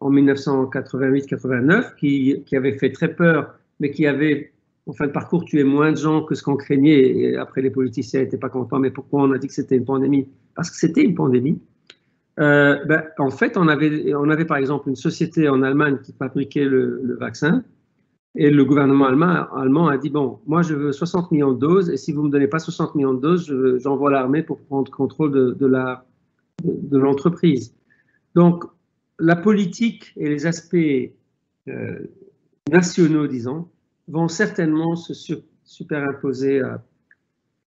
en 1988-89, qui, qui, avait fait très peur, mais qui avait, en fin de parcours, tué moins de gens que ce qu'on craignait. Et après, les politiciens n'étaient pas contents. Mais pourquoi on a dit que c'était une pandémie? Parce que c'était une pandémie. Euh, ben, en fait, on avait, on avait par exemple une société en Allemagne qui fabriquait le, le vaccin et le gouvernement allemand, a dit, bon, moi je veux 60 millions de doses, et si vous ne me donnez pas 60 millions de doses, j'envoie l'armée pour prendre contrôle de, de l'entreprise. Donc, la politique et les aspects euh, nationaux, disons, vont certainement se superimposer. À...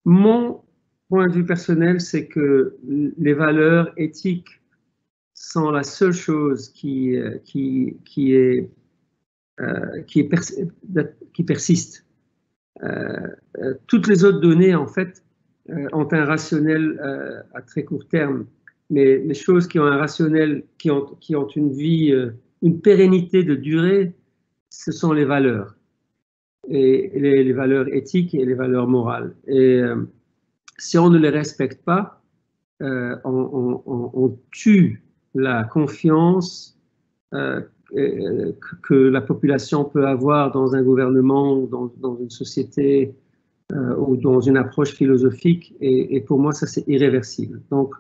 Mon point de vue personnel, c'est que les valeurs éthiques sont la seule chose qui, qui, qui est, euh, qui, est qui persiste. Euh, euh, toutes les autres données, en fait, ont un rationnel à très court terme. Mais les choses qui ont un rationnel, qui ont, qui ont une vie, une pérennité de durée, ce sont les valeurs. Et les, valeurs éthiques et les valeurs morales. Et si on ne les respecte pas, on, tue la confiance euh, que la population peut avoir dans un gouvernement, dans, dans une société euh, ou dans une approche philosophique. Et, pour moi, ça, c'est irréversible. Donc,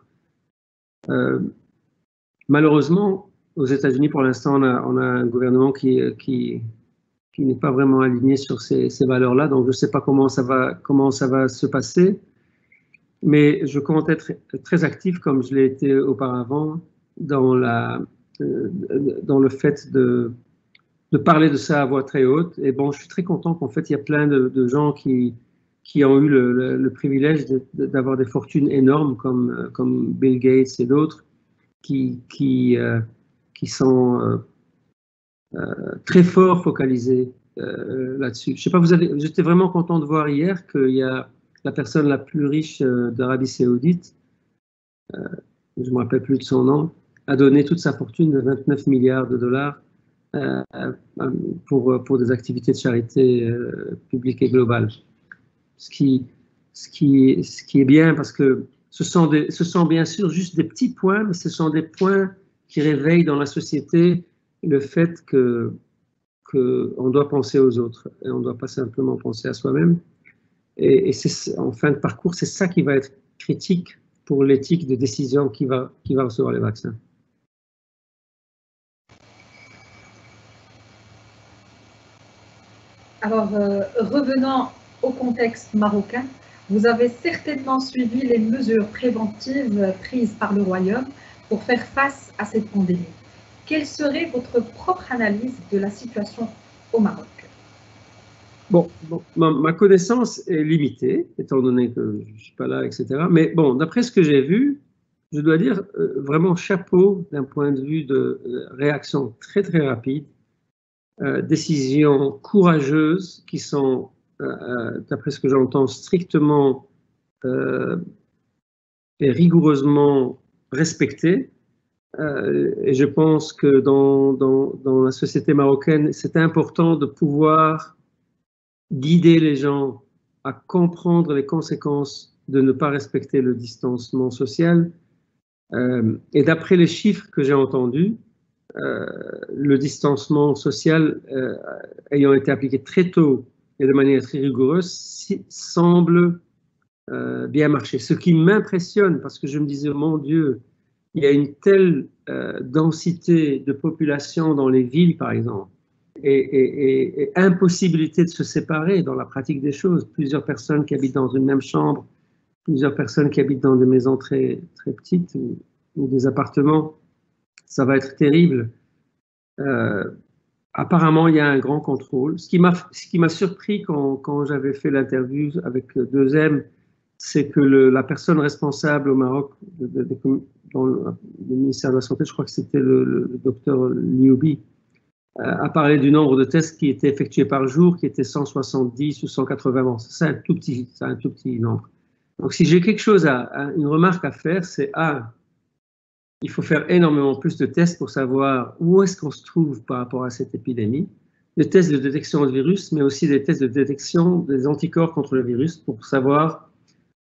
euh, malheureusement, aux États-Unis, pour l'instant, on a, un gouvernement qui, n'est pas vraiment aligné sur ces, valeurs-là. Donc, je ne sais pas comment ça, va, se passer. Mais je compte être très actif, comme je l'ai été auparavant, dans, la, dans le fait de, de parler de ça à voix très haute. Et bon, je suis très content qu'en fait, il y a plein de, gens qui, qui ont eu le, privilège d'avoir des fortunes énormes comme, comme Bill Gates et d'autres qui, qui, euh, qui sont euh, très fort focalisés là-dessus. Je sais pas, vous avez, j'étais vraiment content de voir hier qu'il y a la personne la plus riche d'Arabie Saoudite, je ne me rappelle plus de son nom, a donné toute sa fortune de 29 milliards de dollars euh, pour, pour des activités de charité euh, publique et globale. Ce qui, ce, qui, ce qui est bien parce que ce sont, ce sont bien sûr juste des petits points, mais ce sont des points qui réveillent dans la société le fait que qu'on doit penser aux autres et on ne doit pas simplement penser à soi-même. Et, et c'est en fin de parcours, c'est ça qui va être critique pour l'éthique de décision qui va, qui va recevoir les vaccins. Alors, euh, revenant au contexte marocain, vous avez certainement suivi les mesures préventives prises par le Royaume pour faire face à cette pandémie. Quelle serait votre propre analyse de la situation au Maroc? Bon, ma, connaissance est limitée, étant donné que je ne suis pas là, etc. Mais bon, d'après ce que j'ai vu, je dois dire euh, vraiment chapeau d'un point de vue de réaction très très rapide euh, décisions courageuses qui sont, euh, euh, d'après ce que j'entends, strictement et rigoureusement respectées. et je pense que dans, dans, dans la société marocaine, c'est important de pouvoir guider les gens à comprendre les conséquences de ne pas respecter le distancement social. et d'après les chiffres que j'ai entendus, le distancement social euh, ayant été appliqué très tôt et de manière très rigoureuse semble euh, bien marcher. Ce qui m'impressionne, parce que je me disais, mon Dieu, il y a une telle densité de population dans les villes, par exemple, et, impossibilité de se séparer dans la pratique des choses. Plusieurs personnes qui habitent dans une même chambre, plusieurs personnes qui habitent dans des maisons très, très petites ou des appartements ça va être terrible. Euh, apparemment, il y a un grand contrôle. Ce qui m'a surpris quand, j'avais fait l'interview avec 2M, c'est que la personne responsable au Maroc dans le, ministère de la Santé, je crois que c'était le, docteur Lioubi, euh, a parlé du nombre de tests qui étaient effectués par jour, qui était 170 ou 180. C'est un tout petit, un tout petit nombre. Donc, si j'ai quelque chose à, une remarque à faire, c'est ah, il faut faire énormément plus de tests pour savoir où est-ce qu'on se trouve par rapport à cette épidémie. Des tests de détection de virus, mais aussi des tests de détection des anticorps contre le virus pour savoir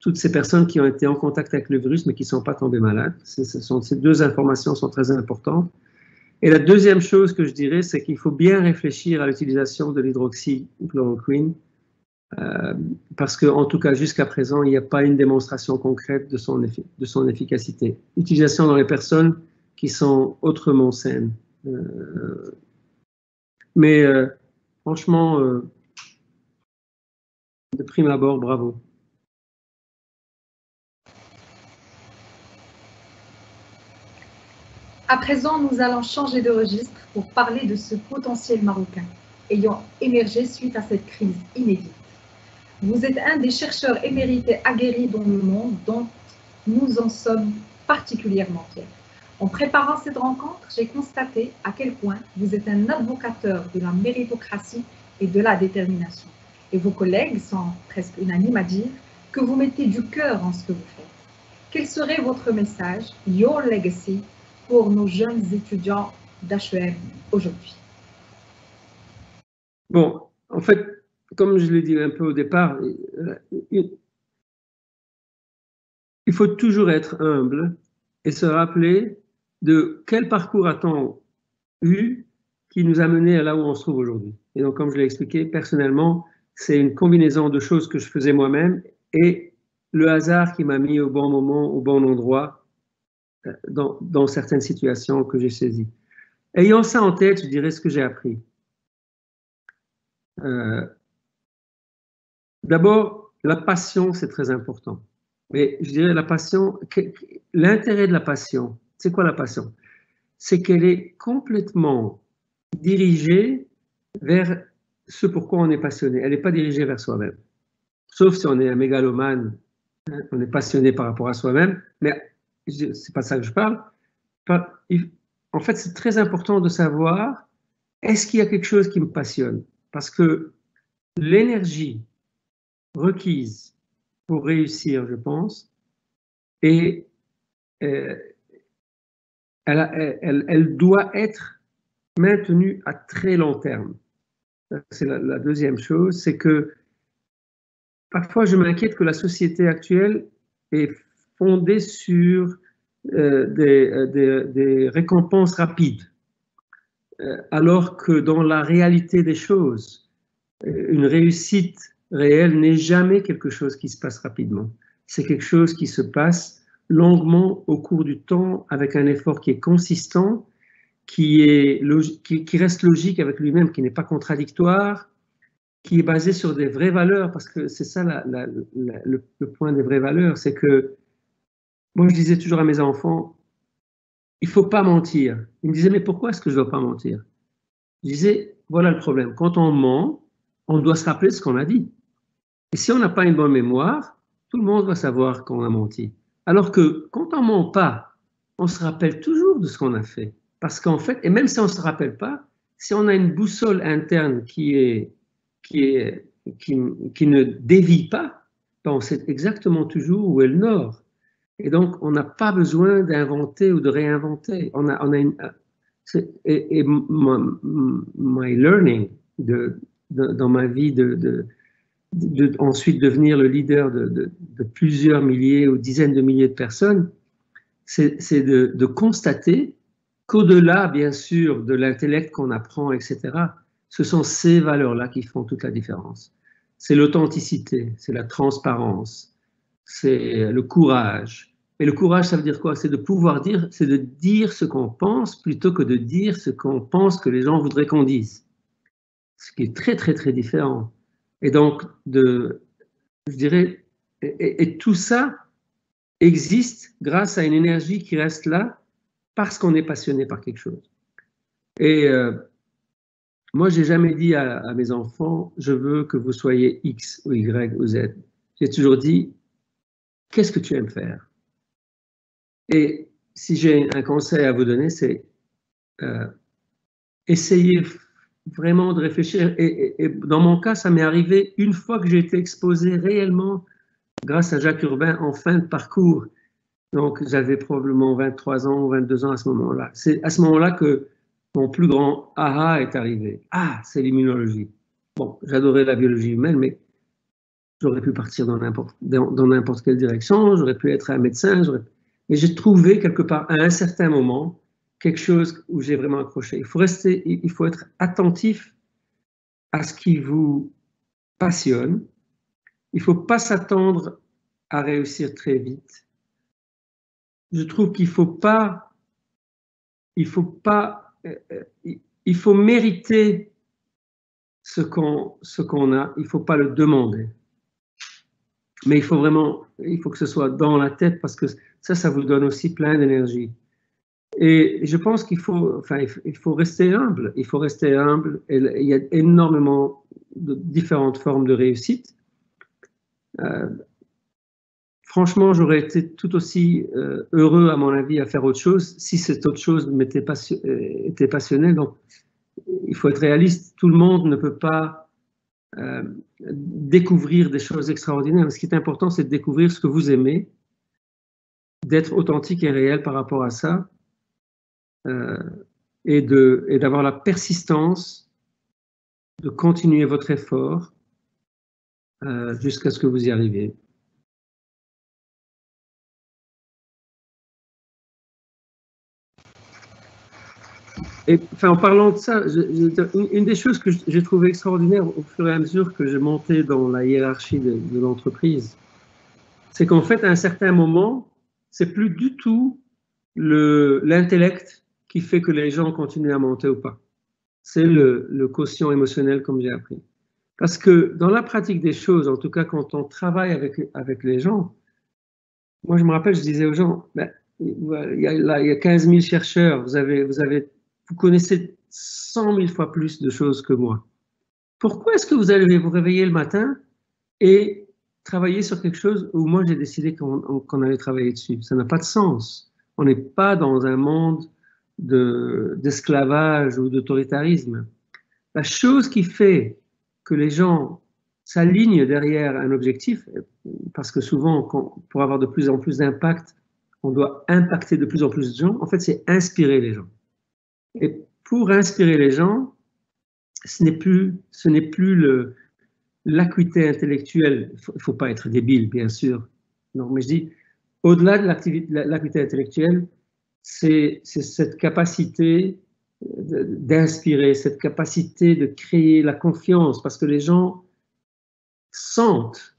toutes ces personnes qui ont été en contact avec le virus mais qui ne sont pas tombées malades. ces deux informations sont très importantes. Et la deuxième chose que je dirais, c'est qu'il faut bien réfléchir à l'utilisation de l'hydroxychloroquine euh, parce qu'en tout cas, jusqu'à présent, il n'y a pas une démonstration concrète de son, de son efficacité. Utilisation dans les personnes qui sont autrement saines. Euh, mais euh, franchement, de prime abord, bravo. À présent, nous allons changer de registre pour parler de ce potentiel marocain. ayant émergé suite à cette crise inédite. Vous êtes un des chercheurs émérités aguerris dans le monde dont nous en sommes particulièrement fiers. En préparant cette rencontre, j'ai constaté à quel point vous êtes un advocateur de la méritocratie et de la détermination. Et vos collègues sont presque unanimes à dire que vous mettez du cœur en ce que vous faites. Quel serait votre message, your legacy, pour nos jeunes étudiants d'HEM aujourd'hui? Bon, en fait, comme je l'ai dit un peu au départ, il faut toujours être humble et se rappeler de quel parcours a-t-on eu qui nous a mené à là où on se trouve aujourd'hui. Et donc, comme je l'ai expliqué, personnellement, c'est une combinaison de choses que je faisais moi-même et le hasard qui m'a mis au bon moment, au bon endroit, euh, dans, certaines situations que j'ai saisies. Ayant ça en tête, je dirais ce que j'ai appris. Euh, d'abord, la passion, c'est très important. Mais je dirais la passion, l'intérêt de la passion, c'est quoi la passion? C'est qu'elle est complètement dirigée vers ce pourquoi on est passionné. Elle n'est pas dirigée vers soi-même. Sauf si on est un mégalomane, hein, on est passionné par rapport à soi-même, mais c'est pas ça que je parle. En fait, c'est très important de savoir est-ce qu'il y a quelque chose qui me passionne? Parce que l'énergie requise pour réussir, je pense, et euh, elle, doit être maintenue à très long terme. C'est la, deuxième chose, c'est que parfois je m'inquiète que la société actuelle est fondée sur euh, euh, des, récompenses rapides, alors que dans la réalité des choses, une réussite réelle n'est jamais quelque chose qui se passe rapidement. C'est quelque chose qui se passe longuement au cours du temps avec un effort qui est consistant, qui, est qui, reste logique avec lui-même, qui n'est pas contradictoire, qui est basé sur des vraies valeurs, parce que c'est ça le, point des vraies valeurs, c'est que moi je disais toujours à mes enfants, il faut pas mentir. Ils me disaient, mais pourquoi est-ce que je ne dois pas mentir? Je disais, voilà le problème, quand on ment, on doit se rappeler ce qu'on a dit. Et si on n'a pas une bonne mémoire, tout le monde va savoir qu'on a menti. Alors que quand on ment pas, on se rappelle toujours de ce qu'on a fait. Parce qu'en fait, et même si on ne se rappelle pas, si on a une boussole interne qui, est, qui, est, qui, qui ne dévie pas, ben on sait exactement toujours où est le nord. Et donc, on n'a pas besoin d'inventer ou de réinventer. Et, et my, learning de, dans ma vie de, ensuite devenir le leader de, plusieurs milliers ou dizaines de milliers de personnes, c'est de, constater qu'au-delà, bien sûr, de l'intellect qu'on apprend, etc., ce sont ces valeurs-là qui font toute la différence. C'est l'authenticité, c'est la transparence, c'est le courage. Et le courage, ça veut dire quoi? C'est de pouvoir dire, c'est de dire ce qu'on pense plutôt que de dire ce qu'on pense que les gens voudraient qu'on dise. Ce qui est très, très, très différent. Et donc, je dirais, et, tout ça existe grâce à une énergie qui reste là parce qu'on est passionné par quelque chose. Et euh, moi, j'ai jamais dit à, à, mes enfants, je veux que vous soyez X ou Y ou Z. J'ai toujours dit, qu'est-ce que tu aimes faire? Et si j'ai un conseil à vous donner, c'est euh, essayez vraiment de réfléchir. Et, dans mon cas, ça m'est arrivé une fois que j'ai été exposé réellement, grâce à Jacques Urbain, en fin de parcours. Donc, j'avais probablement 23 ans ou 22 ans à ce moment-là. C'est à ce moment-là que mon plus grand aha est arrivé. Ah, c'est l'immunologie. Bon, j'adorais la biologie humaine, mais j'aurais pu partir dans n'importe dans, n'importe quelle direction, j'aurais pu être un médecin, mais j'ai trouvé quelque part, à un certain moment, quelque chose où j'ai vraiment accroché. Il faut rester, il faut être attentif à ce qui vous passionne. Il ne faut pas s'attendre à réussir très vite. Je trouve qu'il faut pas, il faut pas, euh, euh, il faut mériter ce qu'on ce qu'on a. Il faut pas le demander. Mais il faut vraiment, il faut que ce soit dans la tête parce que ça, ça vous donne aussi plein d'énergie. Et je pense qu'il faut, enfin, il faut rester humble. Il faut rester humble. Il y a énormément de différentes formes de réussite. Euh, franchement, j'aurais été tout aussi euh, heureux, à mon avis, à faire autre chose si cette autre chose m'était euh, était passionné. Donc, il faut être réaliste. Tout le monde ne peut pas découvrir des choses extraordinaires. Ce qui est important, c'est de découvrir ce que vous aimez, d'être authentique et réel par rapport à ça, et d'avoir la persistance de continuer votre effort euh, jusqu'à ce que vous y arriviez. En parlant de ça, une, des choses que j'ai trouvé extraordinaire au fur et à mesure que j'ai monté dans la hiérarchie de, de l'entreprise, c'est qu'en fait, à un certain moment, c'est plus du tout l'intellect qui fait que les gens continuent à monter ou pas. C'est le, quotient émotionnel, comme j'ai appris. Parce que dans la pratique des choses, en tout cas quand on travaille avec, avec les gens, moi je me rappelle, je disais aux gens, ben, il, y a, là, il y a 15 000 chercheurs, vous, avez, vous, avez, vous connaissez 100 000 fois plus de choses que moi. Pourquoi est-ce que vous allez vous réveiller le matin et travailler sur quelque chose où moi j'ai décidé qu'on allait travailler dessus? Ça n'a pas de sens. On n'est pas dans un monde d'esclavage ou d'autoritarisme. La chose qui fait que les gens s'alignent derrière un objectif, parce que souvent, pour avoir de plus en plus d'impact, on doit impacter de plus en plus de gens, en fait, c'est inspirer les gens. Et pour inspirer les gens, ce n'est plus, ce n'est plus l'acuité intellectuelle. Il ne faut, pas être débile, bien sûr. Non, mais je dis, au-delà de l'acuité intellectuelle, c'est cette capacité d'inspirer, cette capacité de créer la confiance, parce que les gens sentent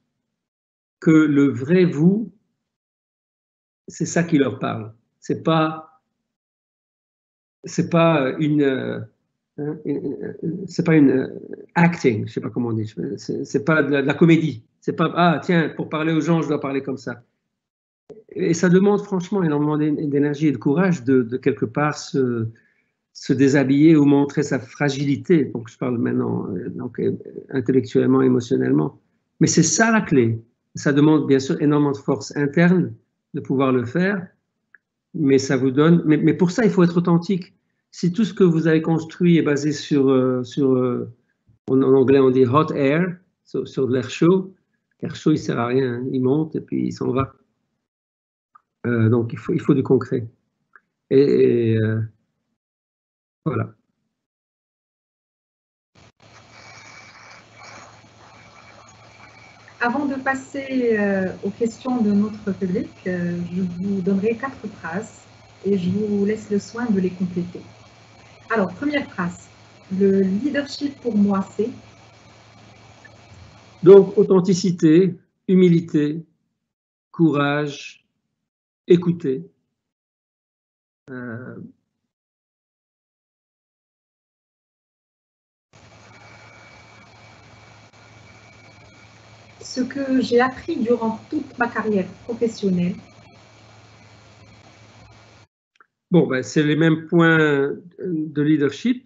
que le vrai vous, c'est ça qui leur parle. C'est pas, pas une, hein, c'est pas une acting, je sais pas comment on dit, c'est pas de la, comédie. C'est pas ah tiens pour parler aux gens je dois parler comme ça. Et ça demande franchement énormément d'énergie et de courage de, quelque part se, se déshabiller ou montrer sa fragilité. Donc, je parle maintenant euh, euh, intellectuellement, émotionnellement. Mais c'est ça la clé. Ça demande bien sûr énormément de force interne de pouvoir le faire, mais ça vous donne. Mais, pour ça, il faut être authentique. Si tout ce que vous avez construit est basé sur, euh, sur en, anglais on dit hot air, sur, de l'air chaud, l'air chaud il sert à rien, hein. il monte et puis il s'en va. Donc il faut, il faut du concret. Et, voilà. Avant de passer euh, aux questions de notre public, euh, je vous donnerai quatre phrases et je vous laisse le soin de les compléter. Alors, première phrase, le leadership pour moi, c'est? Donc, authenticité, humilité, courage, écouter, euh, ce que j'ai appris durant toute ma carrière professionnelle Bon, ben, c'est les mêmes points de leadership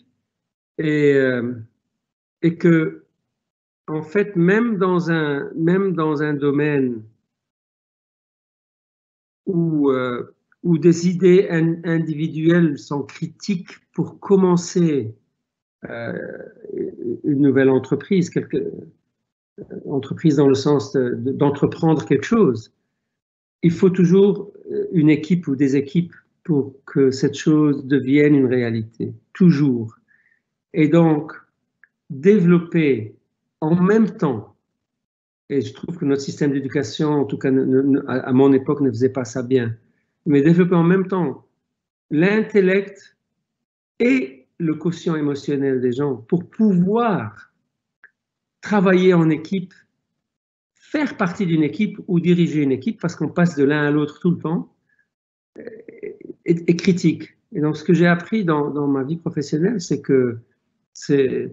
et, euh, et que, en fait, même dans un, même dans un domaine où, euh, des idées individuelles sont critiques pour commencer euh, une nouvelle entreprise, quelque, entreprise dans le sens d'entreprendre quelque chose, il faut toujours euh, une équipe ou des équipes pour que cette chose devienne une réalité, toujours. Et donc, développer en même temps, et je trouve que notre système d'éducation, en tout cas à mon époque, ne faisait pas ça bien, mais développer en même temps l'intellect et le quotient émotionnel des gens pour pouvoir travailler en équipe, faire partie d'une équipe ou diriger une équipe, parce qu'on passe de l'un à l'autre tout le temps, euh, est, critique. Et donc, ce que j'ai appris dans, dans, ma vie professionnelle, c'est que c'est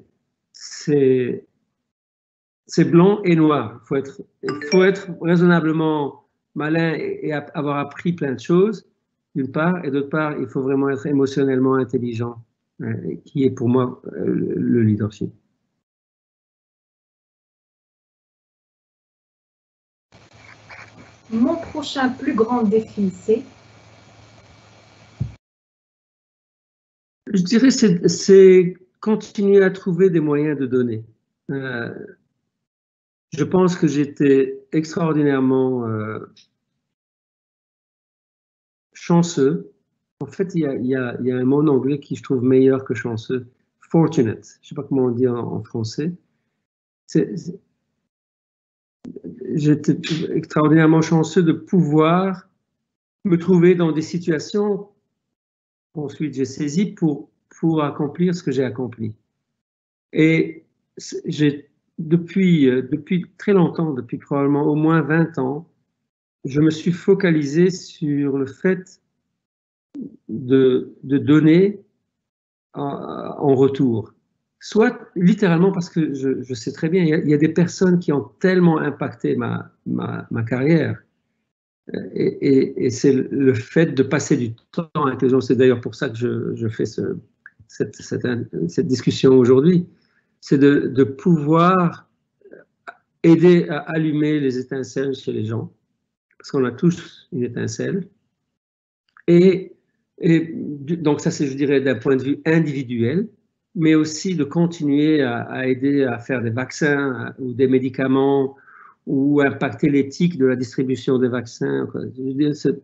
blanc et noir. Il faut être, faut être raisonnablement malin et, avoir appris plein de choses, d'une part, et d'autre part, il faut vraiment être émotionnellement intelligent, euh, qui est pour moi euh, le leadership. Mon prochain plus grand défi, c'est? Je dirais c'est continuer à trouver des moyens de donner. Euh, je pense que j'étais extraordinairement euh, chanceux. En fait, il y, a, un mot en anglais qui je trouve meilleur que chanceux. Fortunate. Je ne sais pas comment on dit en, français. J'étais extraordinairement chanceux de pouvoir me trouver dans des situations ensuite j'ai saisi pour, pour accomplir ce que j'ai accompli. Et j'ai depuis, euh, depuis très longtemps, depuis probablement au moins 20 ans, je me suis focalisé sur le fait de, de donner en, retour. Soit littéralement parce que je, je sais très bien, il y, a, des personnes qui ont tellement impacté ma, ma, carrière et, c'est le fait de passer du temps avec les gens. C'est d'ailleurs pour ça que je, fais cette, discussion aujourd'hui. C'est de, pouvoir aider à allumer les étincelles chez les gens, parce qu'on a tous une étincelle. Et, donc ça, c'est, je dirais, d'un point de vue individuel, mais aussi de continuer à, aider à faire des vaccins ou des médicaments ou impacter l'éthique de la distribution des vaccins.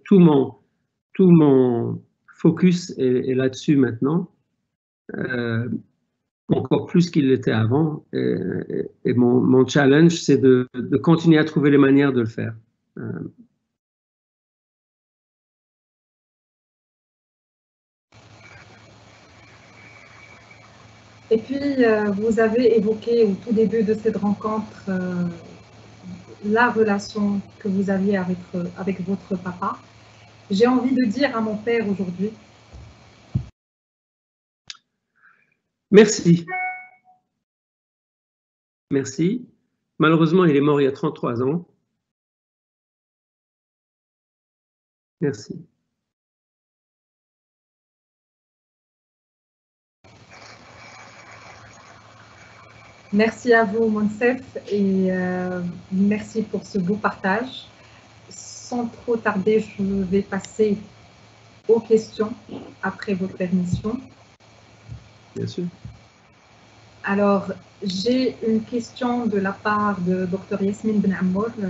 tout, mon, tout mon focus est, là-dessus maintenant, euh, encore plus qu'il l'était avant. Et, mon, challenge, c'est de, continuer à trouver les manières de le faire. Euh. Et puis, euh, vous avez évoqué au tout début de cette rencontre la relation que vous aviez euh, avec votre papa. J'ai envie de dire à mon père aujourd'hui. Merci. Merci. Malheureusement, il est mort il y a 33 ans. Merci. Merci à vous, Monsef, et euh, merci pour ce beau partage. Sans trop tarder, je vais passer aux questions après votre permission. Bien sûr. Alors, j'ai une question de la part de Dr Yasmine Ben Amour, euh,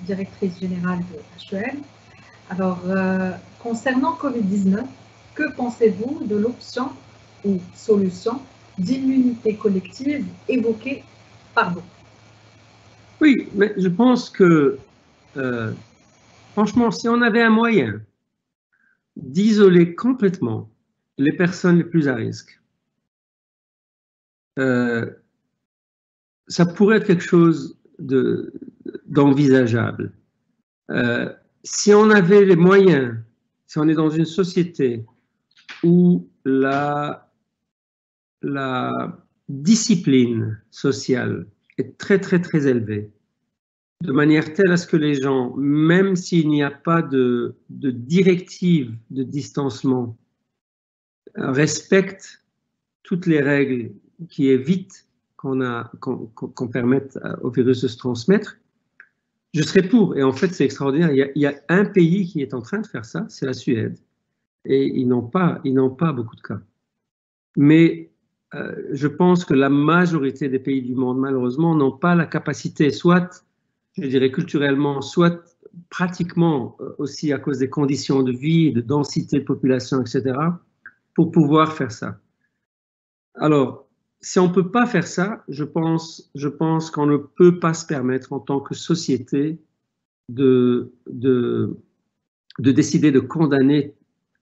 directrice générale de HEL. Alors, euh, concernant Covid-19, que pensez-vous de l'option ou solution d'immunité collective évoquée par vous? Oui, mais je pense que, euh, franchement, si on avait un moyen d'isoler complètement les personnes les plus à risque, euh, ça pourrait être quelque chose d'envisageable. Euh, si on avait les moyens, si on est dans une société où la la discipline sociale est très, très, très élevée, de manière telle à ce que les gens, même s'il n'y a pas de, directive de distancement, respectent toutes les règles qui évitent qu'on permette au virus de se transmettre, je serais pour. Et en fait, c'est extraordinaire. Il y, a, un pays qui est en train de faire ça, c'est la Suède. Et ils n'ont pas, pas beaucoup de cas. Mais euh, je pense que la majorité des pays du monde, malheureusement, n'ont pas la capacité, soit, je dirais culturellement, soit pratiquement euh, aussi à cause des conditions de vie, de densité de population, etc., pour pouvoir faire ça. Alors, si on ne peut pas faire ça, je pense, je pense qu'on ne peut pas se permettre en tant que société de, de, de décider de condamner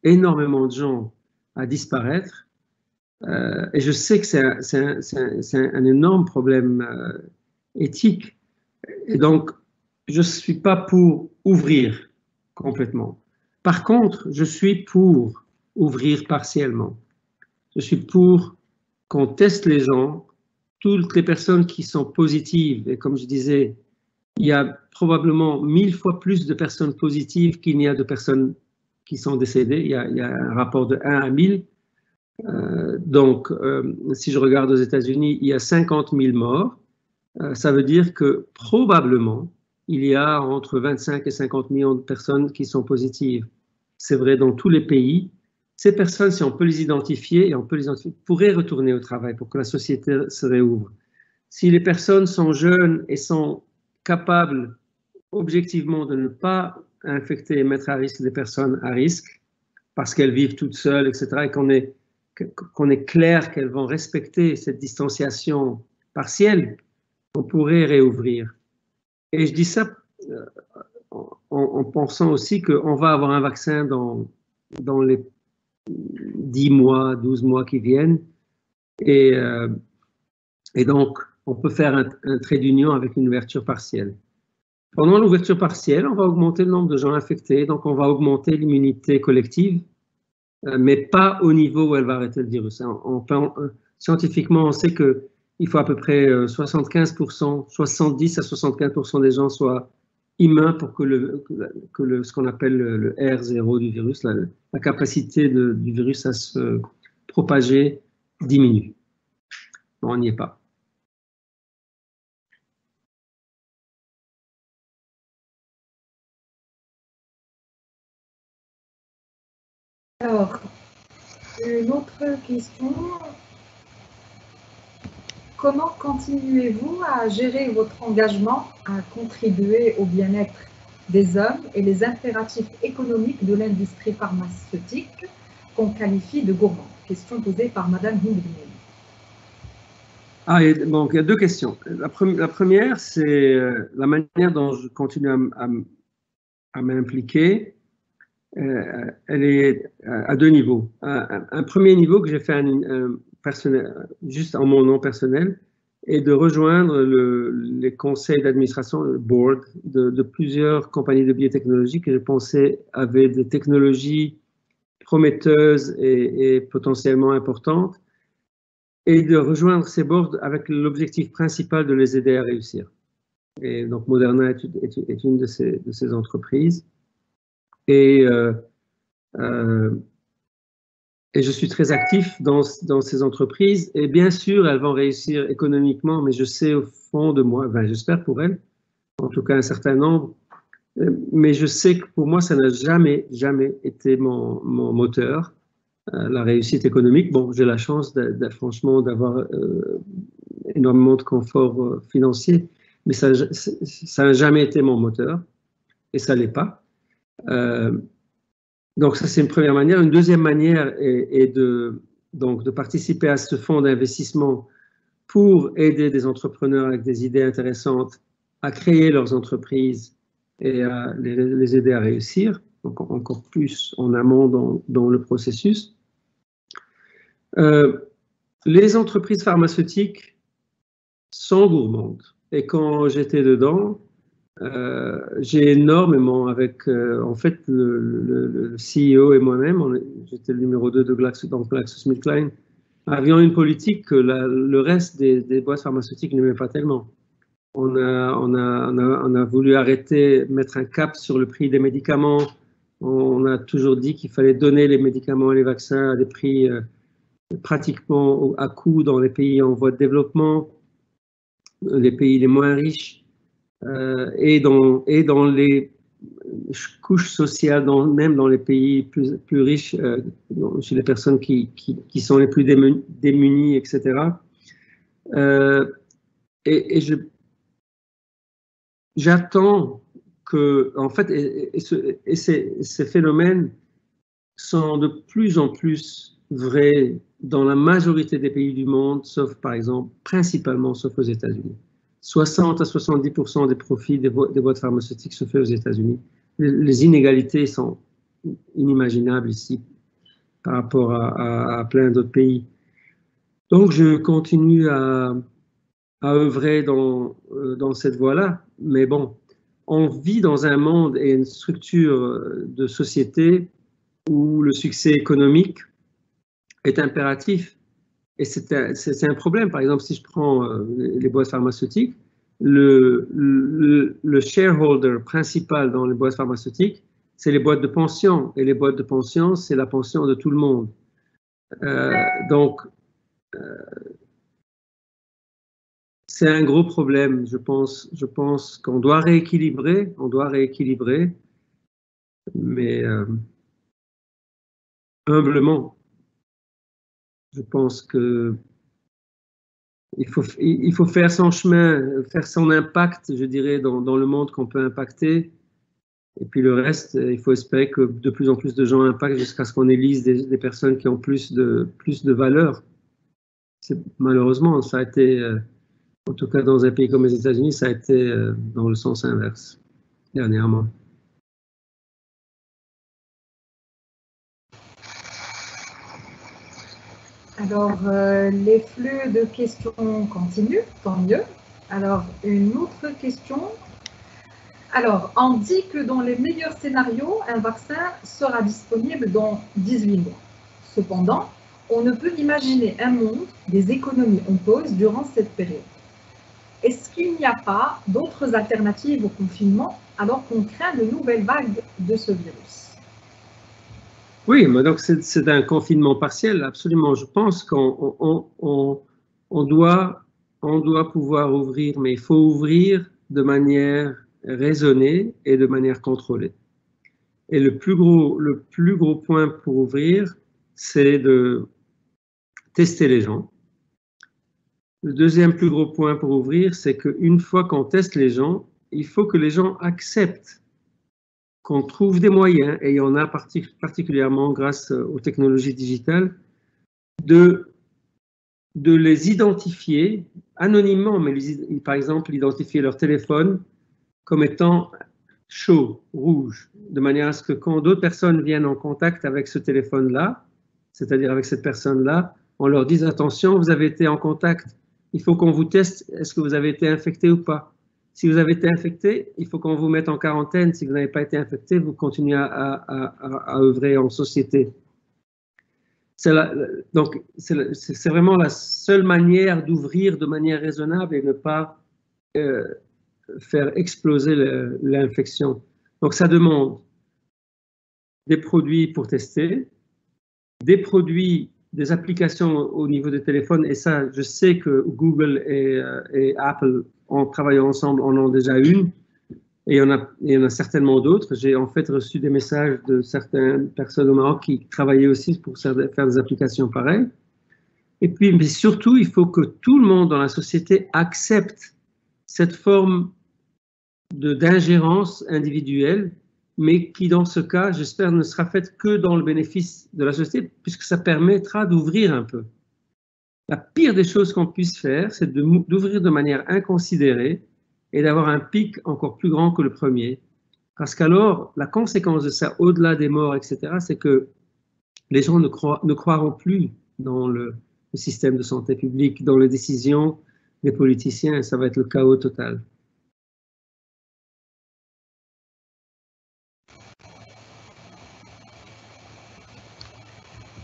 énormément de gens à disparaître euh, et je sais que c'est un, énorme problème euh, éthique. Et donc, je ne suis pas pour ouvrir complètement. Par contre, je suis pour ouvrir partiellement. Je suis pour qu'on teste les gens, toutes les personnes qui sont positives. Et comme je disais, il y a probablement mille fois plus de personnes positives qu'il n'y a de personnes qui sont décédés. Il y, a, il y a, un rapport de 1 à 1000. Euh, donc, euh, si je regarde aux États-Unis, il y a 50 000 morts. Euh, ça veut dire que probablement, il y a entre 25 et 50 millions de personnes qui sont positives. C'est vrai dans tous les pays. Ces personnes, si on peut les identifier, et on peut les identifier, pourraient retourner au travail pour que la société se réouvre. Si les personnes sont jeunes et sont capables objectivement de ne pas infecter et mettre à risque des personnes à risque, parce qu'elles vivent toutes seules, etc., et qu'on est, qu'on est clair qu'elles vont respecter cette distanciation partielle, on pourrait réouvrir. Et je dis ça euh, en, en pensant aussi qu'on va avoir un vaccin dans, dans les 10 mois, 12 mois qui viennent. Et, euh, et donc, on peut faire un, trait d'union avec une ouverture partielle. Pendant l'ouverture partielle, on va augmenter le nombre de gens infectés, donc on va augmenter l'immunité collective, euh, mais pas au niveau où elle va arrêter le virus. On, euh, scientifiquement, on sait qu'il faut à peu près 75%, euh, 70 à 75% des gens soient immuns pour que, le, que le, ce qu'on appelle le, R0 du virus, la, capacité du virus à se propager, diminue. on n'y est pas. Alors, une autre question. Comment continuez-vous à gérer votre engagement à contribuer au bien-être des hommes et les impératifs économiques de l'industrie pharmaceutique qu'on qualifie de gourmande Question posée par Madame Hindley. Ah, il y a deux questions. La, première, c'est euh, la manière dont je continue à m'impliquer euh, elle est à deux niveaux. Un, premier niveau que j'ai fait un, personnel, juste en mon nom personnel, est de rejoindre le, les conseils d'administration, le board, de, plusieurs compagnies de biotechnologie que je pensais avaient des technologies prometteuses et, et, potentiellement importantes, et de rejoindre ces boards avec l'objectif principal de les aider à réussir. Et donc Moderna est une de ces, de ces entreprises. Et, euh, euh, et je suis très actif dans, dans, ces entreprises. Et bien sûr, elles vont réussir économiquement, mais je sais au fond de moi, ben, j'espère pour elles, en tout cas un certain nombre, euh, mais je sais que pour moi, ça n'a jamais, jamais été mon, mon moteur, euh, la réussite économique. Bon, j'ai la chance, franchement, d'avoir euh, énormément de confort euh, financier, mais ça n'a jamais été mon moteur, et ça l'est pas. Donc ça, c'est une première manière. Une deuxième manière est, de, donc, de participer à ce fonds d'investissement pour aider des entrepreneurs avec des idées intéressantes à créer leurs entreprises et à les, aider à réussir, donc encore plus en amont dans, dans le processus. Euh, les entreprises pharmaceutiques sont gourmandes. Et quand j'étais dedans, euh, j'ai énormément avec, euh, en fait, le, CEO et moi-même, j'étais le numéro 2 de Glaxo, donc GlaxoSmithKline, avions une politique que le reste des, boîtes pharmaceutiques n'aimait pas tellement. On a, on, a, on, a, on a, voulu arrêter, mettre un cap sur le prix des médicaments. On a toujours dit qu'il fallait donner les médicaments et les vaccins à des prix euh, pratiquement à coût dans les pays en voie de développement, les pays les moins riches euh, et, dans, et dans les couches sociales, même dans les pays plus, plus riches, euh, chez les personnes qui, qui, qui, sont les plus démunies, etc. Euh, et, et j'attends que, en fait, et ces, ces, phénomènes sont de plus en plus vrais dans la majorité des pays du monde, sauf par exemple, principalement, sauf aux États-Unis. 60 à 70 des profits des, boîtes pharmaceutiques se fait aux États-Unis. Les, inégalités sont inimaginables ici par rapport à plein d'autres pays. Donc, je continue à, à œuvrer dans, euh, dans cette voie-là. Mais bon, on vit dans un monde et une structure de société où le succès économique est impératif et c'est un, problème. Par exemple, si je prends euh, les boîtes pharmaceutiques, le, shareholder principal dans les boîtes pharmaceutiques, c'est les boîtes de pension. Et les boîtes de pension, c'est la pension de tout le monde. Euh, donc, euh, c'est un gros problème, je pense. Je pense qu'on doit rééquilibrer, on doit rééquilibrer, mais humblement, je pense que il faut, il faut faire son chemin, faire son impact, je dirais, dans, le monde qu'on peut impacter. Et puis le reste, il faut espérer que de plus en plus de gens impactent jusqu'à ce qu'on élise des, des, personnes qui ont plus de, plus de valeur. Malheureusement, ça a été, euh, en tout cas dans un pays comme les États-Unis, ça a été euh, dans le sens inverse dernièrement. Alors, euh, les flux de questions continuent, tant mieux. Alors, une autre question. Alors, on dit que dans les meilleurs scénarios, un vaccin sera disponible dans 18 mois. Cependant, on ne peut imaginer un monde des économies en pause durant cette période. Est-ce qu'il n'y a pas d'autres alternatives au confinement alors qu'on craint de nouvelles vagues de ce virus? Oui, mais donc c'est un confinement partiel, absolument. Je pense qu'on on, on, doit, doit pouvoir ouvrir, mais il faut ouvrir de manière raisonnée et de manière contrôlée. Et le plus gros, le plus gros point pour ouvrir, c'est de tester les gens. Le deuxième plus gros point pour ouvrir, c'est qu'une fois qu'on teste les gens, il faut que les gens acceptent qu'on trouve des moyens, et il y en a particulièrement grâce euh, aux technologies digitales, de, de les identifier anonymement, mais par exemple identifier leur téléphone comme étant chaud, rouge, de manière à ce que quand d'autres personnes viennent en contact avec ce téléphone-là, c'est-à-dire avec cette personne-là, on leur dise attention, vous avez été en contact, il faut qu'on vous teste, est-ce que vous avez été infecté ou pas? Si vous avez été infecté, il faut qu'on vous mette en quarantaine. Si vous n'avez pas été infecté, vous continuez à, à, œuvrer en société. donc, c'est vraiment la seule manière d'ouvrir de manière raisonnable et ne pas euh, faire exploser l'infection. Donc, ça demande des produits pour tester, des produits, des applications au niveau des téléphones, et ça, je sais que Google et, euh, et Apple en travaillant ensemble, en a déjà une. Et il y en a, il y en a certainement d'autres. J'ai en fait reçu des messages de certaines personnes au Maroc qui travaillaient aussi pour faire des applications pareilles. Et puis, mais surtout, il faut que tout le monde dans la société accepte cette forme d'ingérence individuelle, mais qui, dans ce cas, j'espère, ne sera faite que dans le bénéfice de la société, puisque ça permettra d'ouvrir un peu. La pire des choses qu'on puisse faire, c'est d'ouvrir de, manière inconsidérée et d'avoir un pic encore plus grand que le premier. Parce qu'alors, la conséquence de ça, au-delà des morts, etc., c'est que les gens ne, croiront plus dans le, le, système de santé publique, dans les décisions des politiciens, et ça va être le chaos total.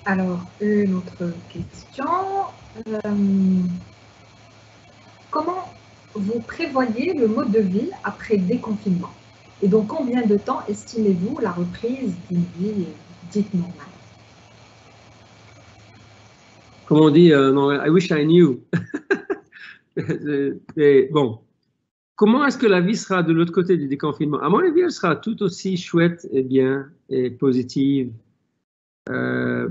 Alors, une autre question. Euh, comment vous prévoyez le mode de vie après déconfinement? Et donc, combien de temps estimez-vous la reprise d'une vie dite normale? Comme on dit, euh, I wish I knew. [LAUGHS] bon, comment est-ce que la vie sera de l'autre côté du déconfinement? À mon avis, elle sera tout aussi chouette et bien et positive. Euh,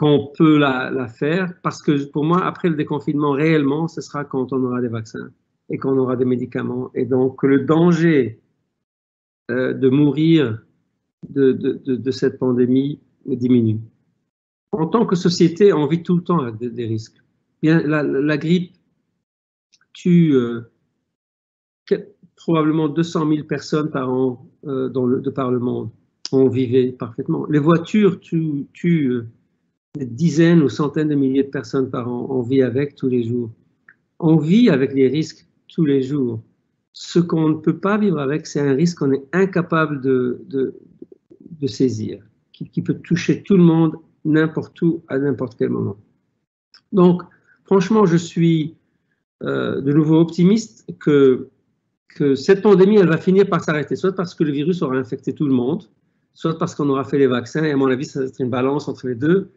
qu'on peut la, faire, parce que pour moi, après le déconfinement, réellement, ce sera quand on aura des vaccins et qu'on aura des médicaments. Et donc, le danger euh, de mourir de, de, cette pandémie diminue. En tant que société, on vit tout le temps avec des, risques. Bien, la, grippe tue euh, probablement 200 000 personnes par an euh, dans le, de par le monde. On vivait parfaitement. Les voitures tuent, des dizaines ou centaines de milliers de personnes par an. On vit avec tous les jours. On vit avec les risques tous les jours. Ce qu'on ne peut pas vivre avec, c'est un risque qu'on est incapable de, de, saisir, qui, qui, peut toucher tout le monde, n'importe où, à n'importe quel moment. Donc, franchement, je suis euh, de nouveau optimiste que, que cette pandémie, elle va finir par s'arrêter, soit parce que le virus aura infecté tout le monde, soit parce qu'on aura fait les vaccins, et à mon avis, ça va être une balance entre les deux.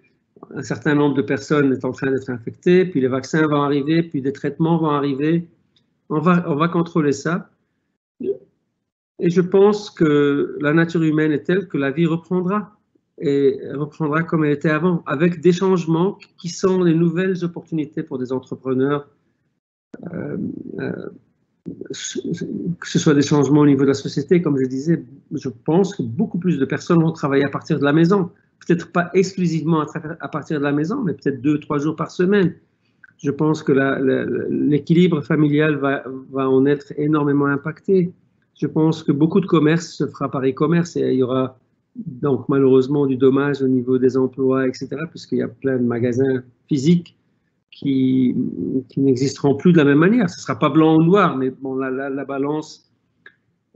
Un certain nombre de personnes est en train d'être infectées, puis les vaccins vont arriver, puis des traitements vont arriver. On va, on va contrôler ça. Et je pense que la nature humaine est telle que la vie reprendra et reprendra comme elle était avant, avec des changements qui sont les nouvelles opportunités pour des entrepreneurs, euh, euh, que ce soit des changements au niveau de la société, comme je disais, je pense que beaucoup plus de personnes vont travailler à partir de la maison, peut-être pas exclusivement à, partir de la maison, mais peut-être deux, trois jours par semaine. Je pense que l'équilibre familial va, en être énormément impacté. Je pense que beaucoup de commerce se fera par e-commerce et il y aura donc malheureusement du dommage au niveau des emplois, etc., puisqu'il y a plein de magasins physiques qui, n'existeront plus de la même manière. Ce ne sera pas blanc ou noir, mais bon, la, balance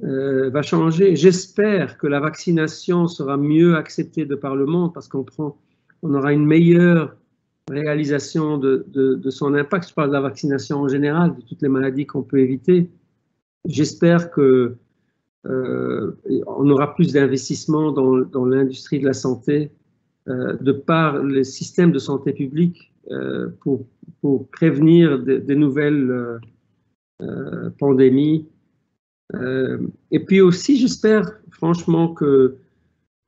euh, va changer. J'espère que la vaccination sera mieux acceptée de par le monde parce qu'on prend, on aura une meilleure réalisation de, son impact. Je parle de la vaccination en général, de toutes les maladies qu'on peut éviter. J'espère que euh, aura plus d'investissements dans, l'industrie de la santé euh, de par les systèmes de santé publique pour, prévenir des nouvelles pandémies. Et puis aussi, j'espère franchement que,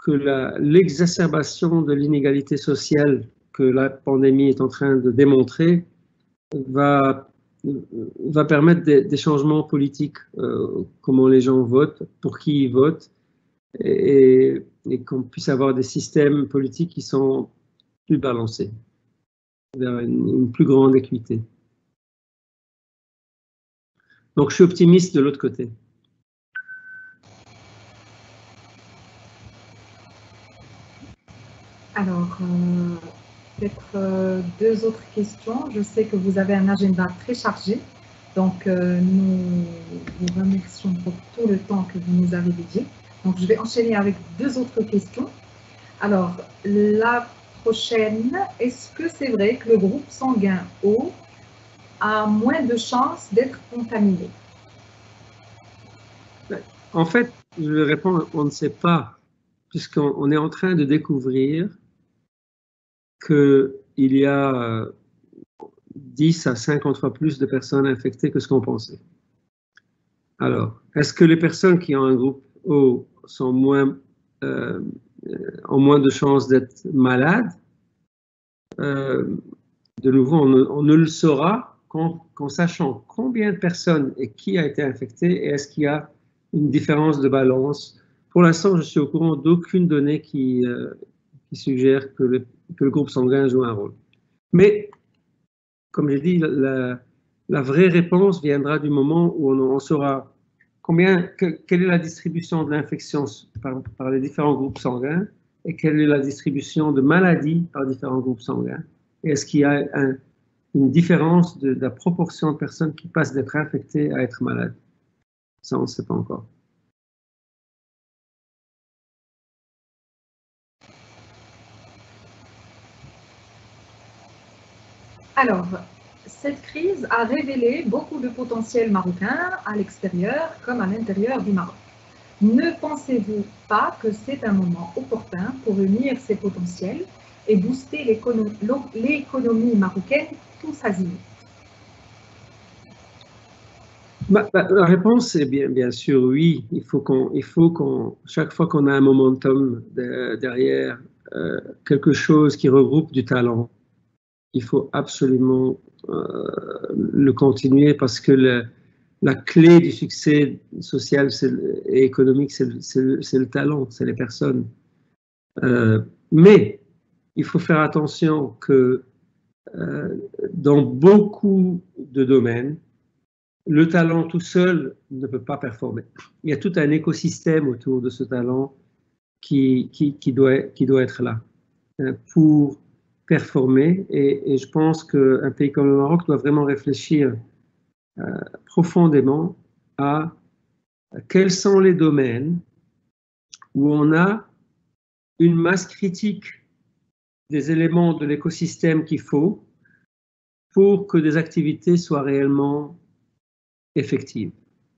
que l'exacerbation de l'inégalité sociale que la pandémie est en train de démontrer va va permettre des, changements politiques, euh, comment les gens votent, pour qui ils votent, et, qu'on puisse avoir des systèmes politiques qui sont plus balancés, vers une, plus grande équité. Donc je suis optimiste de l'autre côté. Alors, euh, peut-être euh, deux autres questions. Je sais que vous avez un agenda très chargé, donc euh, nous vous remercions pour tout le temps que vous nous avez dédié. Donc je vais enchaîner avec deux autres questions. Alors, la prochaine, est-ce que c'est vrai que le groupe sanguin O a moins de chances d'être contaminé? En fait, je vais répondre, on ne sait pas, puisqu'on est en train de découvrir qu'il y a 10 à 50 fois plus de personnes infectées que ce qu'on pensait. Alors, est-ce que les personnes qui ont un groupe O sont moins, euh, ont moins de chances d'être malades? Euh, De nouveau, on ne, le saura qu'en sachant combien de personnes et qui a été infecté et est-ce qu'il y a une différence de balance. Pour l'instant, je suis au courant d'aucune donnée qui, euh, suggère que le, que le groupe sanguin joue un rôle. Mais, comme j'ai dit, la, vraie réponse viendra du moment où on, saura quelle est la distribution de l'infection par, les différents groupes sanguins et quelle est la distribution de maladies par différents groupes sanguins. Est-ce qu'il y a une différence de, la proportion de personnes qui passent d'être infectées à être malades? Ça, on ne sait pas encore. Alors, cette crise a révélé beaucoup de potentiel marocain à l'extérieur comme à l'intérieur du Maroc. Ne pensez-vous pas que c'est un moment opportun pour unir ces potentiels et booster l'économie marocaine tous azimuts? Bah, bah, La réponse est bien, bien sûr oui. Il faut qu'on, il faut qu'on, chaque fois qu'on a un momentum derrière euh, quelque chose qui regroupe du talent, il faut absolument euh, le continuer parce que la clé du succès social et économique, c'est le, talent, c'est les personnes. Euh, mais il faut faire attention que euh, dans beaucoup de domaines, le talent tout seul ne peut pas performer. Il y a tout un écosystème autour de ce talent qui, doit, qui doit être là pour performer. Et, je pense qu'un pays comme le Maroc doit vraiment réfléchir euh, profondément à quels sont les domaines où on a une masse critique des éléments de l'écosystème qu'il faut pour que des activités soient réellement effectives.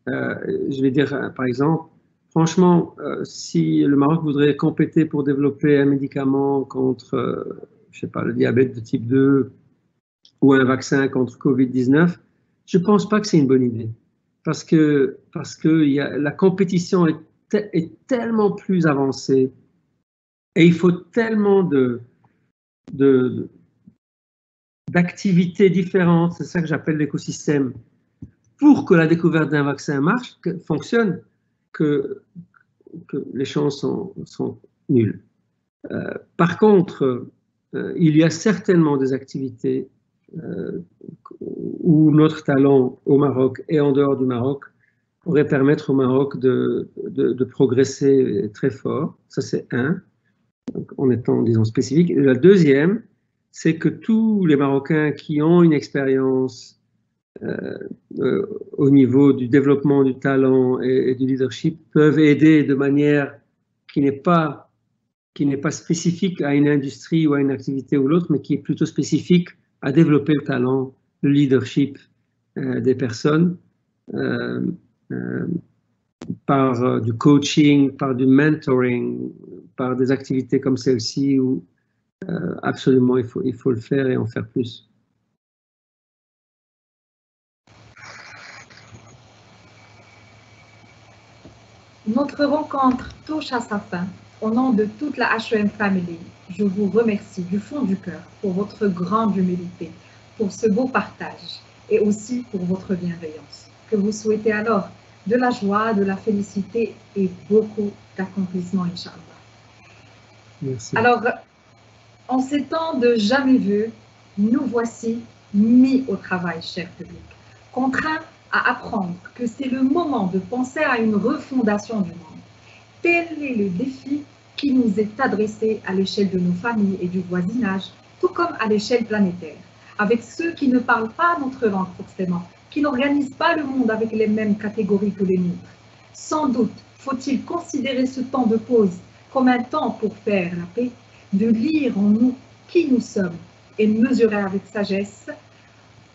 Euh, je vais dire, par exemple, franchement, euh, si le Maroc voudrait compéter pour développer un médicament contre, euh, je sais pas, le diabète de type 2 ou un vaccin contre Covid-19, je ne pense pas que c'est une bonne idée. Parce que, parce que la compétition est, est, tellement plus avancée et il faut tellement de, de, d'activités différentes, c'est ça que j'appelle l'écosystème, pour que la découverte d'un vaccin marche, fonctionne, que, que les chances sont, sont nulles. Euh, par contre, euh, il y a certainement des activités euh, où notre talent au Maroc et en dehors du Maroc pourrait permettre au Maroc de, progresser très fort. Ça, c'est un, en étant, disons, spécifique. Et la deuxième, c'est que tous les Marocains qui ont une expérience euh, au niveau du développement du talent et, du leadership peuvent aider de manière qui n'est pas qui n'est pas spécifique à une industrie ou à une activité ou l'autre, mais qui est plutôt spécifique à développer le talent, le leadership euh, des personnes euh, euh, par du coaching, par du mentoring, par des activités comme celle-ci où absolument il faut, il faut le faire et en faire plus. Notre rencontre touche à sa fin. Au nom de toute la HEM Family, je vous remercie du fond du cœur pour votre grande humilité, pour ce beau partage et aussi pour votre bienveillance. Que vous souhaitez alors de la joie, de la félicité et beaucoup d'accomplissement, Inch'Allah. Merci. Alors, en ces temps de jamais vu, nous voici mis au travail, cher public, contraints à apprendre que c'est le moment de penser à une refondation du monde. Tel est le défi qui nous est adressé à l'échelle de nos familles et du voisinage, tout comme à l'échelle planétaire, avec ceux qui ne parlent pas notre langue forcément, qui n'organisent pas le monde avec les mêmes catégories que les nôtres. Sans doute faut-il considérer ce temps de pause comme un temps pour faire la paix, de lire en nous qui nous sommes et mesurer avec sagesse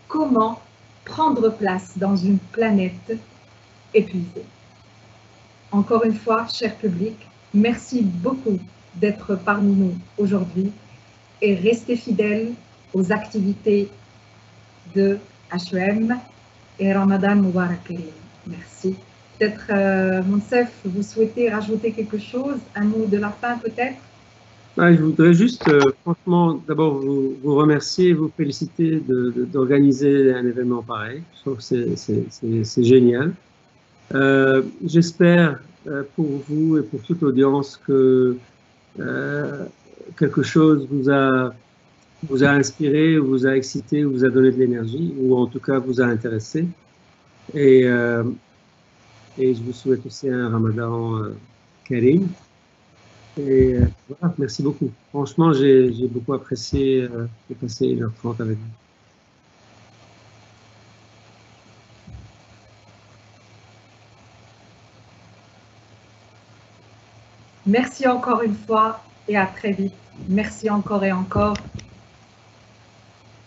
comment prendre place dans une planète épuisée. Encore une fois, cher public, merci beaucoup d'être parmi nous aujourd'hui et restez fidèles aux activités de HEM et Ramadan Mubarak Merci. Peut-être, euh, Monsef, vous souhaitez rajouter quelque chose, un mot de la fin peut-être? Ah, je voudrais juste, euh, franchement, d'abord vous, vous, remercier, vous féliciter d'organiser un événement pareil. Je trouve que c'est génial. Euh, J'espère pour vous et pour toute l'audience que euh, quelque chose vous a, vous a inspiré, vous a excité, vous a donné de l'énergie, ou en tout cas vous a intéressé. Et, euh, je vous souhaite aussi un ramadan karim. Et euh, voilà, merci beaucoup. Franchement, j'ai beaucoup apprécié euh, de passer 1h30 avec vous. Merci encore une fois et à très vite. Merci encore et encore.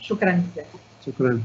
Shukran. Shukran.